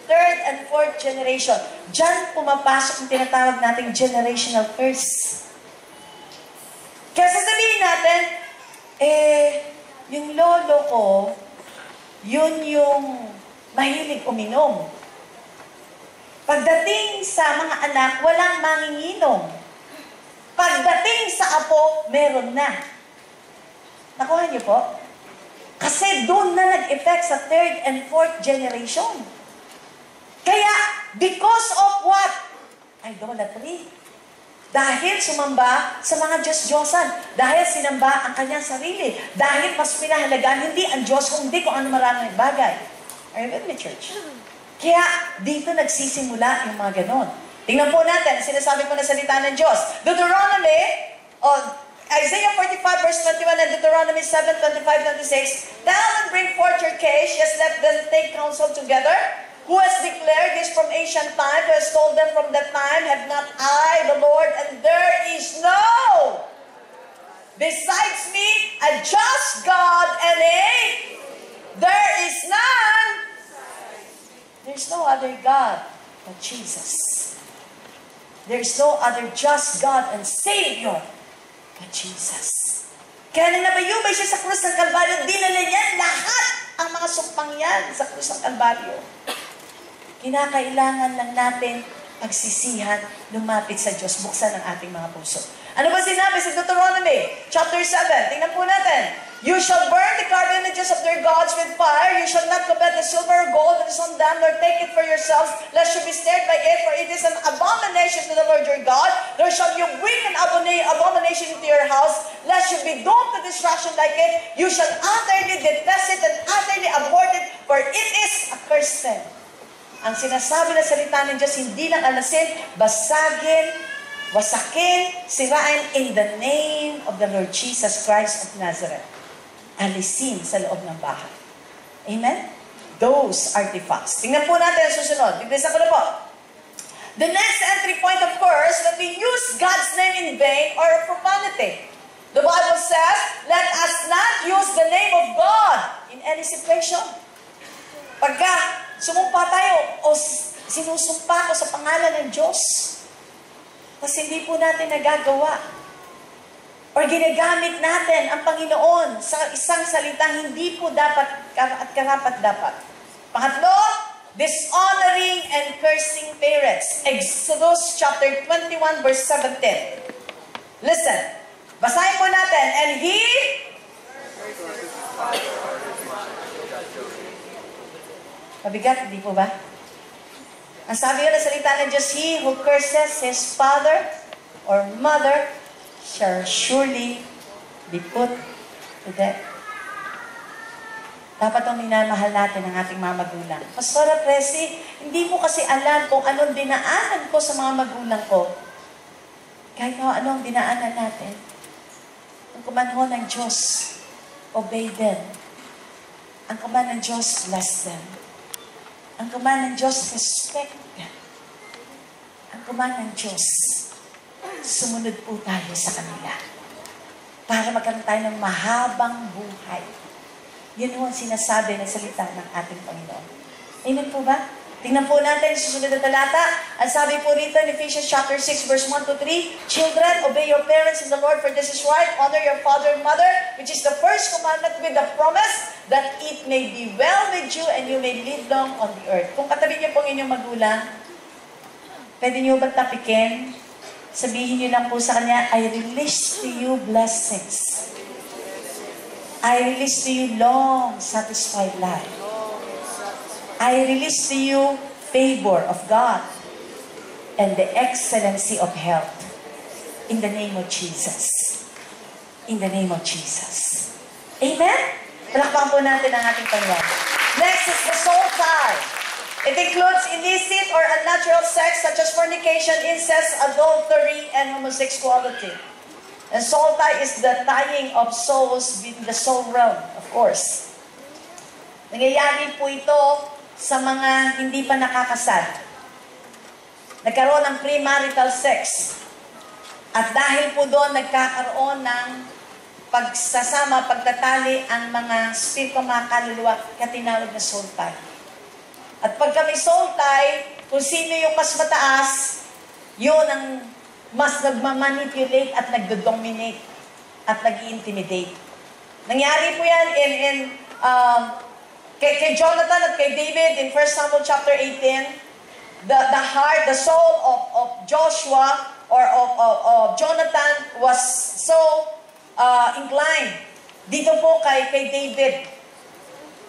third and fourth generation. Diyan pumapasok ang tinatawag nating generational curse. Kaya sasabihin natin, eh, yung lolo ko, yun yung mahilig uminom. Pagdating sa mga anak, walang manginginom. Pagdating sa apo, meron na. Nakuha niyo po? Kasi doon na nag-effect sa third and fourth generation. Kaya, because of what? Idolatry. Dahil sumamba sa mga Diyos-Diyosan. Dahil sinamba ang kanyang sarili. Dahil mas pinahalagaan hindi ang Diyos, kundi kung ano maraming bagay. Are you with me, church? Kaya dito nagsisimula yung mga ganon. Tingnan po natin, sinasabi po na salita ng Diyos. Deuteronomy, oh, Isaiah 45 verse 21 and Deuteronomy 7, 25, 26, Tell and bring forth your case, yes, let them take counsel together. Who has declared this from ancient time, who has told them from that time, have not I, the Lord, and there is no besides me a just God and a there is none. There's no other God but Jesus. There's no other just God and Savior but Jesus. Kaya nang nabayubay siya sa krus ng Kalbaryo, dinala niya lahat ang mga sumpang yan sa krus ng Kalbaryo. Kinakailangan lang natin pagsisihan, lumapit sa Diyos, buksan ang ating mga puso. Ano ba sinabi sa Deuteronomy? Chapter 7. Tingnan po natin. You shall burn the carved images of their gods with fire. You shall not covet the silver or gold that is on them, nor take it for yourselves, lest you be snared by it, for it is an abomination to the Lord your God. Nor shall you bring an abomination into your house, lest you be doomed to destruction like it. You shall utterly detest it and utterly abhor it, for it is a cursed thing. Ang sinasabi ng salita ng Diyos, hindi lang alasin, basagin, wasakin, sirain in the name of the Lord Jesus Christ of Nazareth. Alisin sa loob ng bahay. Amen? Those artifacts. Tingnan po natin ang susunod. Biblisa ko na po. The next entry point, of course, that we use God's name in vain or profanity. The Bible says, let us not use the name of God in any situation. Pagka sumumpa tayo o sinusumpa ko sa pangalan ng Diyos, tapos hindi po natin nagagawa, or ginagamit natin ang Panginoon sa isang salitang hindi po dapat at karapat dapat. Pangatlo, dishonoring and cursing parents. Exodus chapter 21 verse 17. Listen, basahin po natin. And he Mabigat, hindi po ba? Ang sabi nga ng salita ng Diyos, He who curses his father or mother shall surely be put to death. Dapat ang minamahal natin ang ating mga magulang. Pastora Presi, hindi mo kasi alam kung anong dinaanan ko sa mga magulang ko. Kahit na ano ang dinaanan natin. Ang kumanho ng Diyos, obey them. Ang kuman ng Diyos, bless them. Ang kuman ng Diyos, respect them. Ang kuman ng Diyos, sumunod po tayo sa kanila. Para magkaroon tayo ng mahabang buhay. Yan ho ang sinasabi ng salita ng ating Panginoon. Amen po ba? Tingnan po natin susunod na talata. Ang sabi po rito in Ephesians chapter 6 verse 1 to 3, Children, obey your parents in the Lord for this is right. Honor your father and mother, which is the first commandment with the promise that it may be well with you and you may live long on the earth. Kung katabi niyo po ang inyong magulang, pwede niyo ba tapikin? Sabihin niyo lang po sa kanya, I release to you blessings. I release to you long, satisfied life. I release to you favor of God and the excellency of health. In the name of Jesus. In the name of Jesus. Amen? Palakpakan po natin ang ating Panginoon. Next is the soul tie. It includes illicit or unnatural sex such as fornication, incest, adultery, and homosexuality. And soul tie is the tying of souls in the soul realm, of course. Nangyayari po ito sa mga hindi pa nakakasal. Nagkaroon ng premarital sex. At dahil po doon nagkakaroon ng pagsasama, pagtatali ang mga spirito mga kaluluwa, katinawag na soul tie. At pag kami soul tie, kung sino yung mas mataas, yun ang mas nagmamanipulate at nagdodominate at nag intimidate Nangyari po yan in, in um, kay, kay Jonathan at kay David in 1 Samuel chapter 18. The, the heart, the soul of, of Joshua or of, of, of Jonathan was so uh, inclined dito po kay, kay David.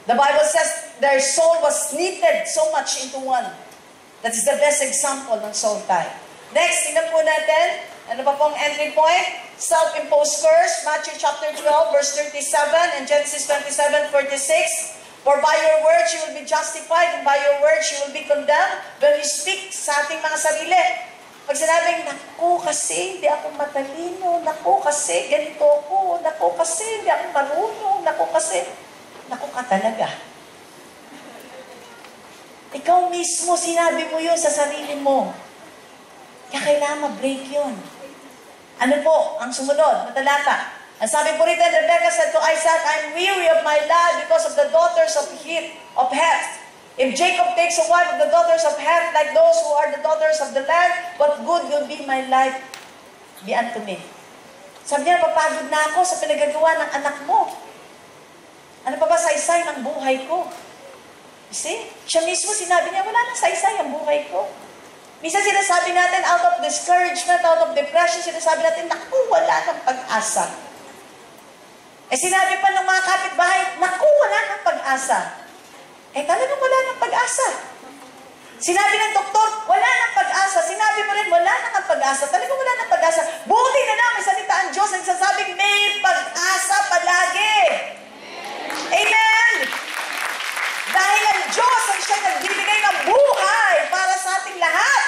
The Bible says their soul was knitted so much into one. That is the best example ng soul tie. Next, tingnan po natin. Ano pa pong entry point? Self-imposed curse, Matthew chapter 12, verse 37, and Genesis 27, 46. For by your words you will be justified, and by your words you will be condemned when we speak sa ating mga sarili. Pag sinabing, naku kasi, hindi ako matalino, naku kasi, ganito ako, naku kasi, hindi ako marunong, naku kasi, naku ka talaga. Ikaw mismo, sinabi mo yun sa sarili mo. Kaya kailangan mag-break yun. Ano po ang sumunod na talata? Ang sabi po rito, Rebecca said to Isaac, I'm weary of my lad because of the daughters of Heth. Of Heth. If Jacob takes a wife of the daughters of Heth, like those who are the daughters of the land, what good will be my life be unto me? Sabi niya, papagod na ako sa pinagagawa ng anak mo. Ano pa ba saysay ng buhay ko? You see? Siya mismo sinabi niya, wala nang saysay ang buhay ko. Minsan sinasabi natin, out of discouragement, out of depression, sinasabi natin, naku, wala nang pag-asa. Eh sinabi pa ng mga kapitbahay, naku, wala nang pag-asa. Eh talagang wala nang pag-asa. Sinabi ng doktor, wala nang pag-asa. Sinabi mo rin, wala nang ang pag-asa. Talagang wala nang pag-asa. Buti na lang, may salita ang Diyos na nagsasabing, may pag-asa palagi. Amen! Dahil ang Diyos ang siyang nagbibigay ng buhay para sa ating lahat.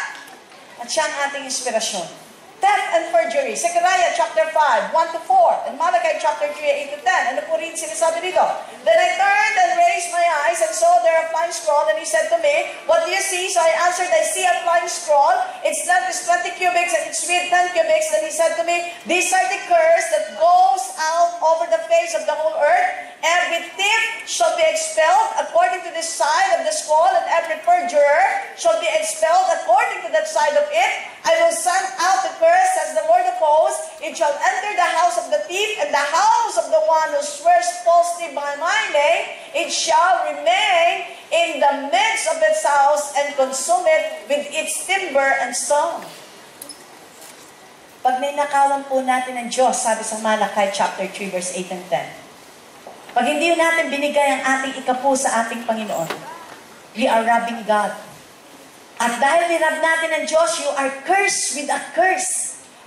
At siya ang ating inspirasyon. And perjury. Zechariah chapter 5, 1 to 4. And Malachi chapter 3, 8 to 10. Ano po rin sinasabi dito? Then I turned and raised my eyes and saw there a flying scroll. And he said to me, What do you see? So I answered, I see a flying scroll. Its length is 20 cubits and its width 10 cubits. Then he said to me, These are the curse that goes out over the face of the whole earth. Every thief shall be expelled according to the side of the scroll, and every perjurer shall be expelled according to that side of it. I will send out the curse, says the Lord of hosts. It shall enter the house of the thief and the house of the one who swears falsely by my name. It shall remain in the midst of its house and consume it with its timber and stone. Pag ninakawan po natin ng Diyos, sabi sa Malachi chapter 3 verse 8 and 10. Pag hindi natin binigay ang ating ikapu sa ating Panginoon, we are robbing God. At dahil nirab natin ng Diyos, you are cursed with a curse.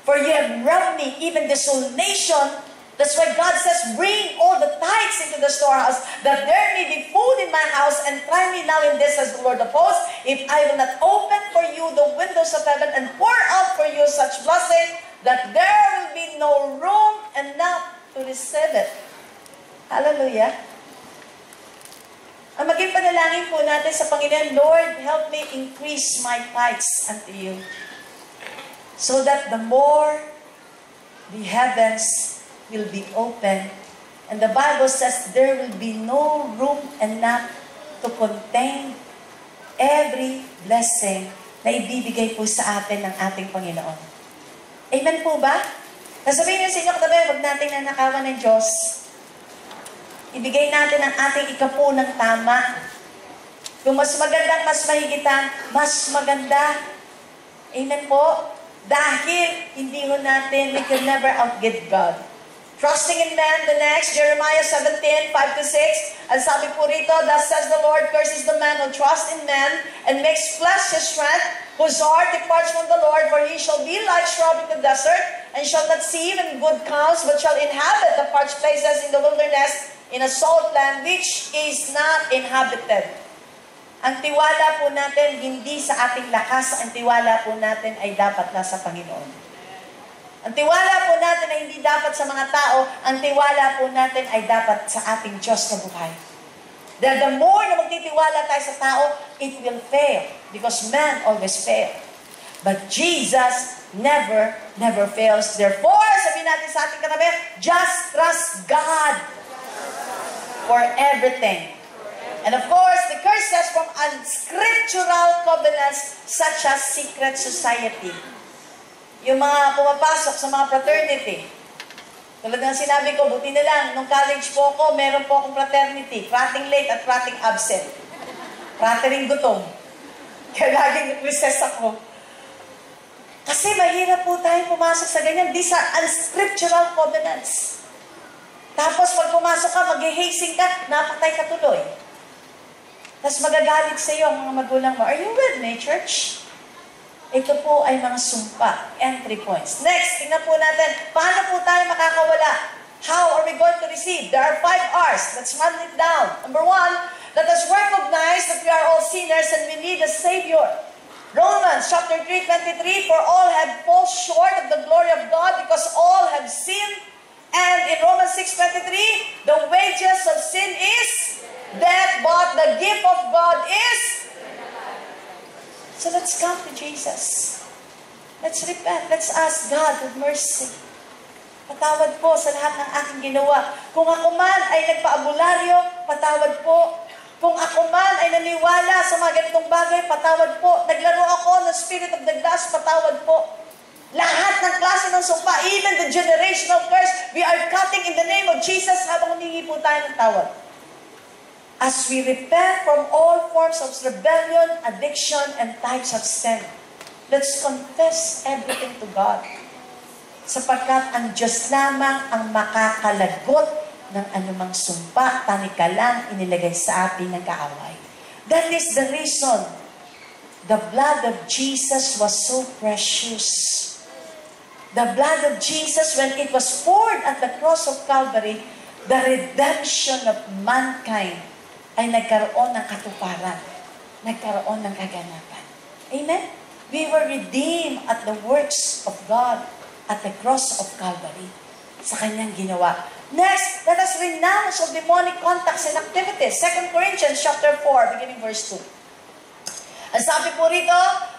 For you have robbed me, even nation. That's why God says, bring all the tithes into the storehouse, that there may be food in my house, and try me now in this, as the Lord of hosts, if I will not open for you the windows of heaven and pour out for you such blessing, that there will be no room enough to receive it. Hallelujah. Ang maging panalangin po natin sa Panginoon, Lord, help me increase my tithes unto you. So that the more the heavens will be open, and the Bible says there will be no room enough to contain every blessing na ibibigay po sa atin ng ating Panginoon. Amen po ba? Nasabihin niyo sa inyo katabi, huwag natin nanakawan ng Diyos. Ibigay natin ang ating ikapu ng tama. Kung mas magandang, mas mahigitan, mas maganda. Amen po? Dahil hindi ho natin, we can never outgive God. Trusting in man, the next, Jeremiah 17, 5 to 6. Ang sabi po rito, Thus says the Lord, curses the man who trusts in man and makes flesh his strength, whose heart departs from the Lord, for he shall be like shrub in the desert, and shall not see even good cows, but shall inhabit the parched places in the wilderness. in a salt land which is not inhabited. Ang tiwala po natin, hindi sa ating lakas, ang tiwala po natin ay dapat nasa Panginoon. Ang tiwala po natin ay hindi dapat sa mga tao, ang tiwala po natin ay dapat sa ating Diyos na buhay. Dahil the more na magtitiwala tayo sa tao, it will fail. Because man always fail. But Jesus never, never fails. Therefore, sabihin natin sa ating katabi, just trust God for everything. And of course, the curses from unscriptural covenants such as secret society. Yung mga pumapasok sa mga fraternity. Tulad ng sinabi ko, buti na lang, nung college po ako, meron po akong fraternity. Frating late at frating absent. Fratering gutom. Kaya laging recess ako. Kasi mahirap po tayo pumasok sa ganyan. These are unscriptural covenants. Tapos pag pumasok ka, mag-hazing ka, napatay ka tuloy. Tapos magagalit sa iyo ang mga magulang mo. Are you with me, church? Ito po ay mga sumpa, entry points. Next, tingnan po natin, paano po tayo makakawala? How are we going to receive? There are five R's. Let's run it down. Number one, let us recognize that we are all sinners and we need a Savior. Romans chapter 3, 23, For all have fall short of the glory of God because all have sinned. And in Romans 6.23, the wages of sin is death, but the gift of God is So let's come to Jesus. Let's repent. Let's ask God for mercy. Patawad po sa lahat ng aking ginawa. Kung ako man ay nagpaabularyo, patawad po. Kung ako man ay naniwala sa mga ganitong bagay, patawad po. Naglaro ako ng spirit of the glass, patawad po. Lahat ng klase ng sumpa, even the generational curse, we are cutting in the name of Jesus habang humingi po tayo ng tawad as we repent from all forms of rebellion, addiction, and types of sin. Let's confess everything to God. Sapagkat ang Diyos lamang ang makakalagot ng anumang sumpa, tanikalang inilagay sa atin ng kaaway. That is the reason the blood of Jesus was so precious. The blood of Jesus, when it was poured at the cross of Calvary, the redemption of mankind ay nagkaroon ng katuparan, nagkaroon ng kaganapan. Amen? We were redeemed at the works of God at the cross of Calvary sa kanyang ginawa. Next, let us renounce of demonic contacts and activities. 2 Corinthians chapter 4, beginning verse 2. Ang sabi po rito,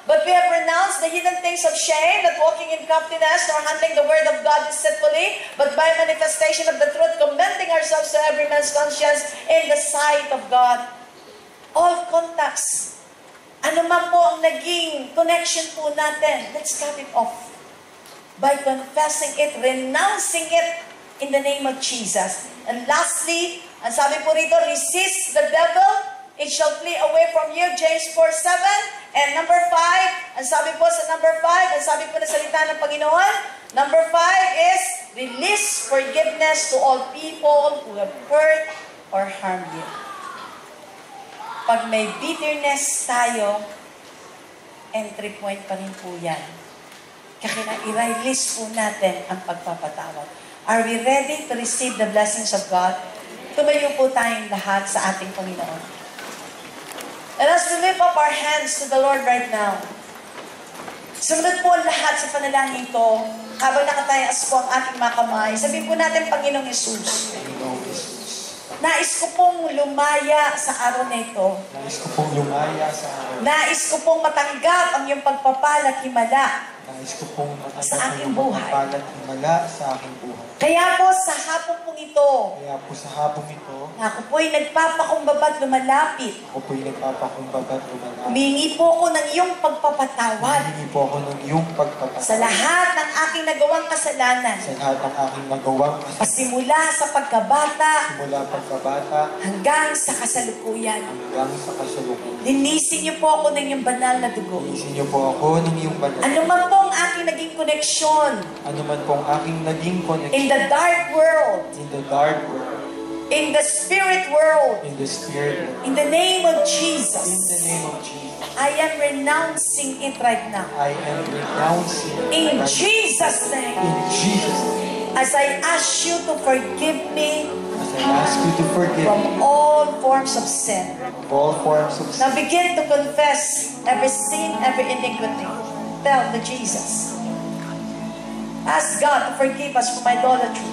But we have renounced the hidden things of shame, not walking in craftiness, nor handling the word of God deceitfully, but by manifestation of the truth, commending ourselves to every man's conscience in the sight of God. All contacts. Ano man po ang naging connection po natin, let's cut it off. By confessing it, renouncing it in the name of Jesus. And lastly, ang sabi po rito, resist the devil, it shall flee away from you, James 4.7. And number 5, ang sabi po sa number 5, ang sabi po na salita ng Panginoon, number 5 is, release forgiveness to all people who have hurt or harmed you. Pag may bitterness tayo, entry point pa rin po yan. Kaya i-release po natin ang pagpapatawad. Are we ready to receive the blessings of God? Tumayo po tayong lahat sa ating Panginoon. Let us lift up our hands to the Lord right now. Sumunod po ang lahat sa panalangin ito. Habang nakatayaas po ang ating mga kamay, sabihin po natin, Panginoong Yesus, Panginoong Jesus. nais ko pong lumaya sa araw na ito. Nais ko pong lumaya sa araw. Nais ko pong matanggap ang iyong pagpapalat himala. Nais ko pong Sa matanggap ang aking buhay. pagpapalat himala sa aking buhay. Kaya po sa hapon pong ito, Kaya po sa hapong ito, na ako po'y nagpapakumbaba at lumalapit. ako po'y nagpapakumbaba at lumalapit. Humingi po ako ng iyong pagpapatawad Humingi po ako ng iyong pagpapatawad sa lahat ng aking nagawang kasalanan. sa lahat ng aking nagawang kasalanan Pasimula sa pagkabata simula pagkabata hanggang sa kasalukuyan. hanggang sa kasalukuyan. Linisin niyo po ako ng iyong banal na dugo. Isin niyo po ako ng iyong banal. Ano man po ang aking naging koneksyon Ano man pong aking naging in connection the dark world, in the dark world, in the spirit world, in the spirit world, in the name of Jesus. in the name of Jesus, I am renouncing it right now. I am renouncing In right Jesus' name. in Jesus' name. as I ask you to forgive me As I ask you to forgive me from all forms of sin. of all forms of sin. Now begin to confess every sin, every iniquity. Tell to Jesus. Ask God to forgive us from idolatry.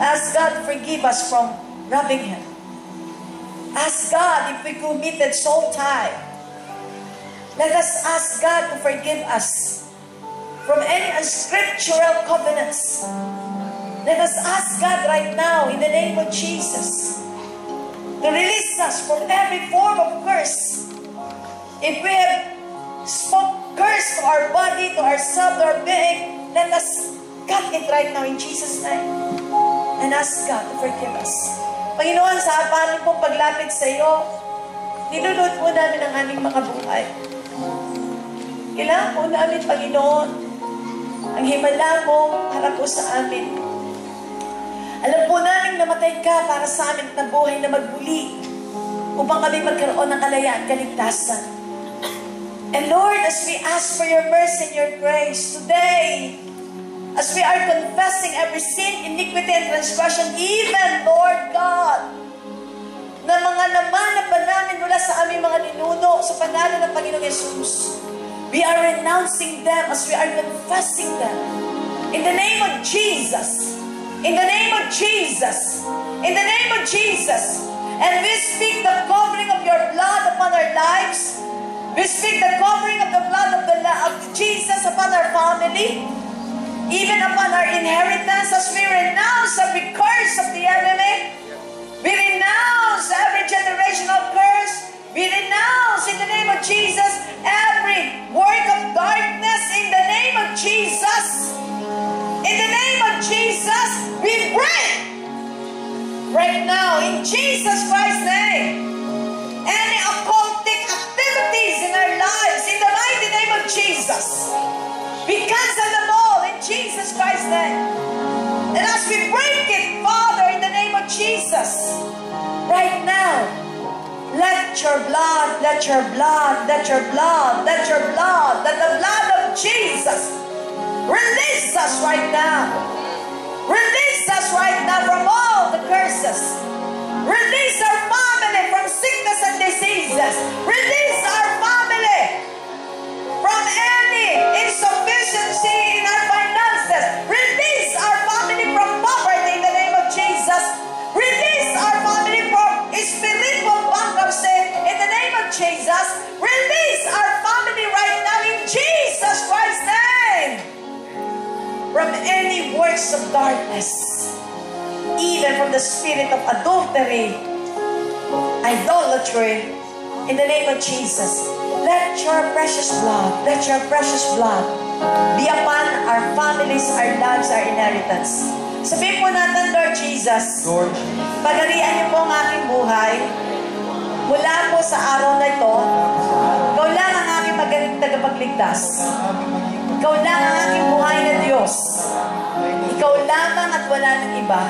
Ask God to forgive us from robbing Him. Ask God if we committed soul tie. Let us ask God to forgive us from any unscriptural covenants. Let us ask God right now in the name of Jesus to release us from every form of curse. If we have spoke curse to our body, to ourselves, to our being, let us cut it right now in Jesus' name. And ask God to forgive us. Panginoon, sa apanin pong paglapit sa iyo, nilulod po namin ang aming mga buhay. Kailangan po namin, Panginoon, ang himala mo harap po sa amin. Alam po namin namatay ka para sa amin na buhay na magbuli upang kami magkaroon ng kalayaan, kaligtasan. And Lord, as we ask for your mercy and your grace today, as we are confessing every sin, iniquity, and transgression, even, Lord God, na mga naman na namin mula sa aming mga ninuno sa pangalan ng Panginoong Yesus, we are renouncing them as we are confessing them. In the name of Jesus. In the name of Jesus. In the name of Jesus. And we speak the covering of your blood upon our lives. We speak the covering of the blood of, the, of Jesus upon our family. Even upon our inheritance as we renounce every curse of the enemy. We renounce every generational curse. We renounce in the name of Jesus every work of darkness in the name of Jesus. In the name of Jesus, we break right now in Jesus Christ's name any occultic activities in our lives in the mighty name of Jesus. We cancel them all in Jesus Christ's name. And as we break it, Father, in the name of Jesus, right now, let your blood, let your blood, let your blood, let your blood, let the blood of Jesus release us right now. Release us right now from all the curses. Release diseases. Release our family from any insufficiency in our finances. Release our family from poverty in the name of Jesus. Release our family from spiritual bankruptcy in the name of Jesus. Release our family right now in Jesus Christ's name from any works of darkness, even from the spirit of adultery, idolatry, in the name of Jesus. Let your precious blood, let your precious blood be upon our families, our lives, our inheritance. Sabihin po natin, Lord Jesus, Lord Jesus, pagalian niyo po ang aking buhay mula po sa araw na ito. Ikaw lang ang aking magaling tagapagligtas. Ikaw lang ang aking buhay na Diyos. Ikaw lamang at wala ng iba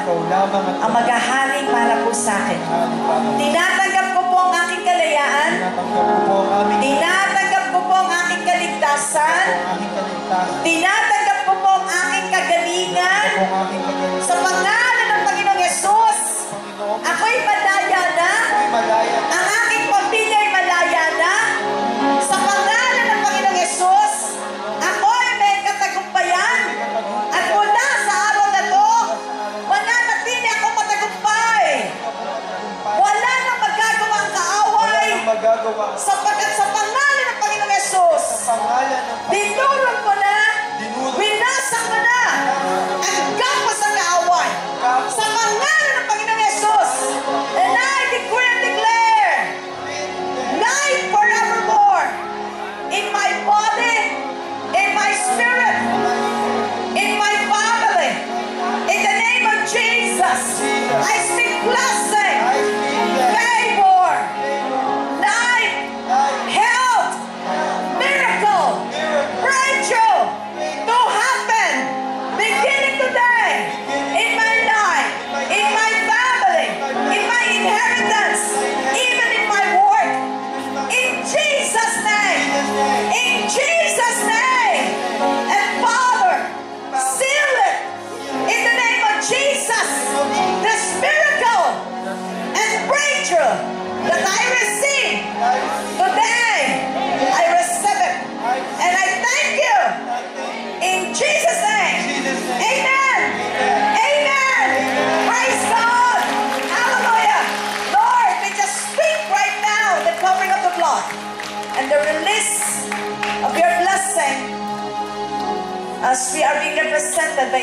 ang maghahari para po sa akin. Tinatanggap ko ang aking kalayaan. Tinatanggap ko po ang aking kaligtasan. Tinatanggap ko po ang aking kagalingan. Sa pangalan ng Panginoong Yesus, ako'y madaya na. Sapagkat sa pangalan ng Panginoong Yesus, sa pangalan ng dinurog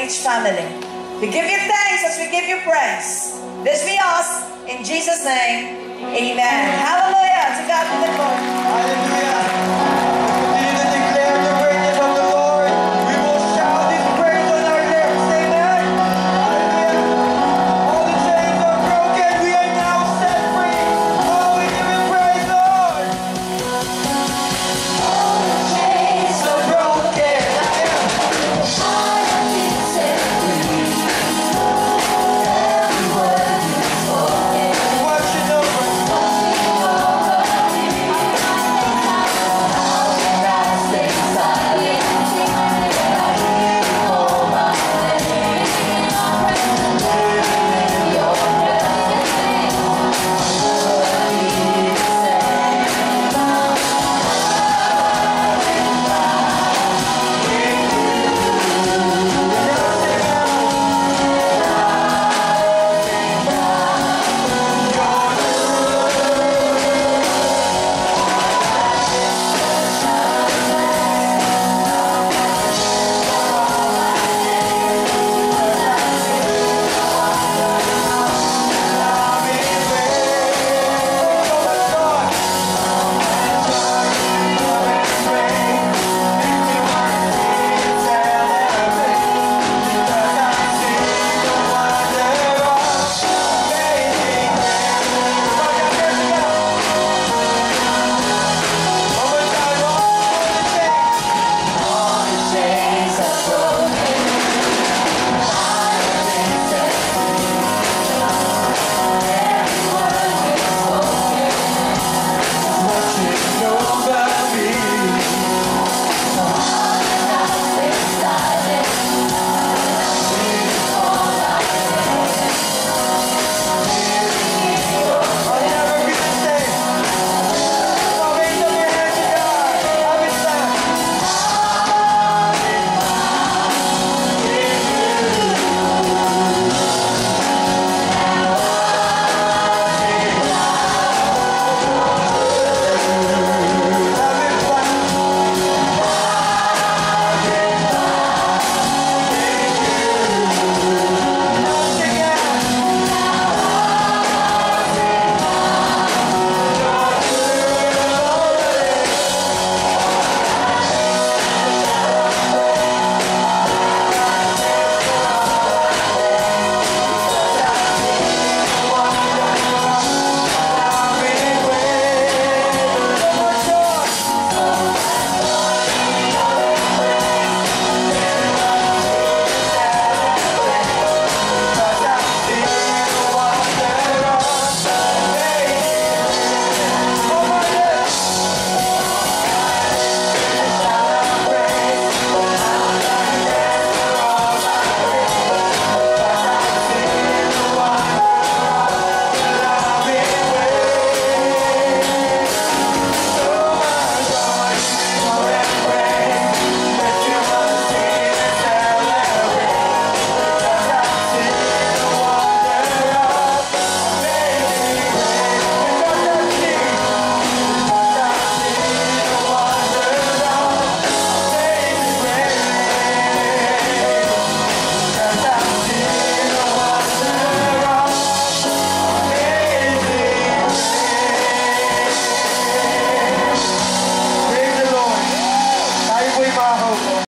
rich family. We give you thanks as we give you praise. This we ask in Jesus' name. Amen. Hallelujah. To God be the glory. Hallelujah.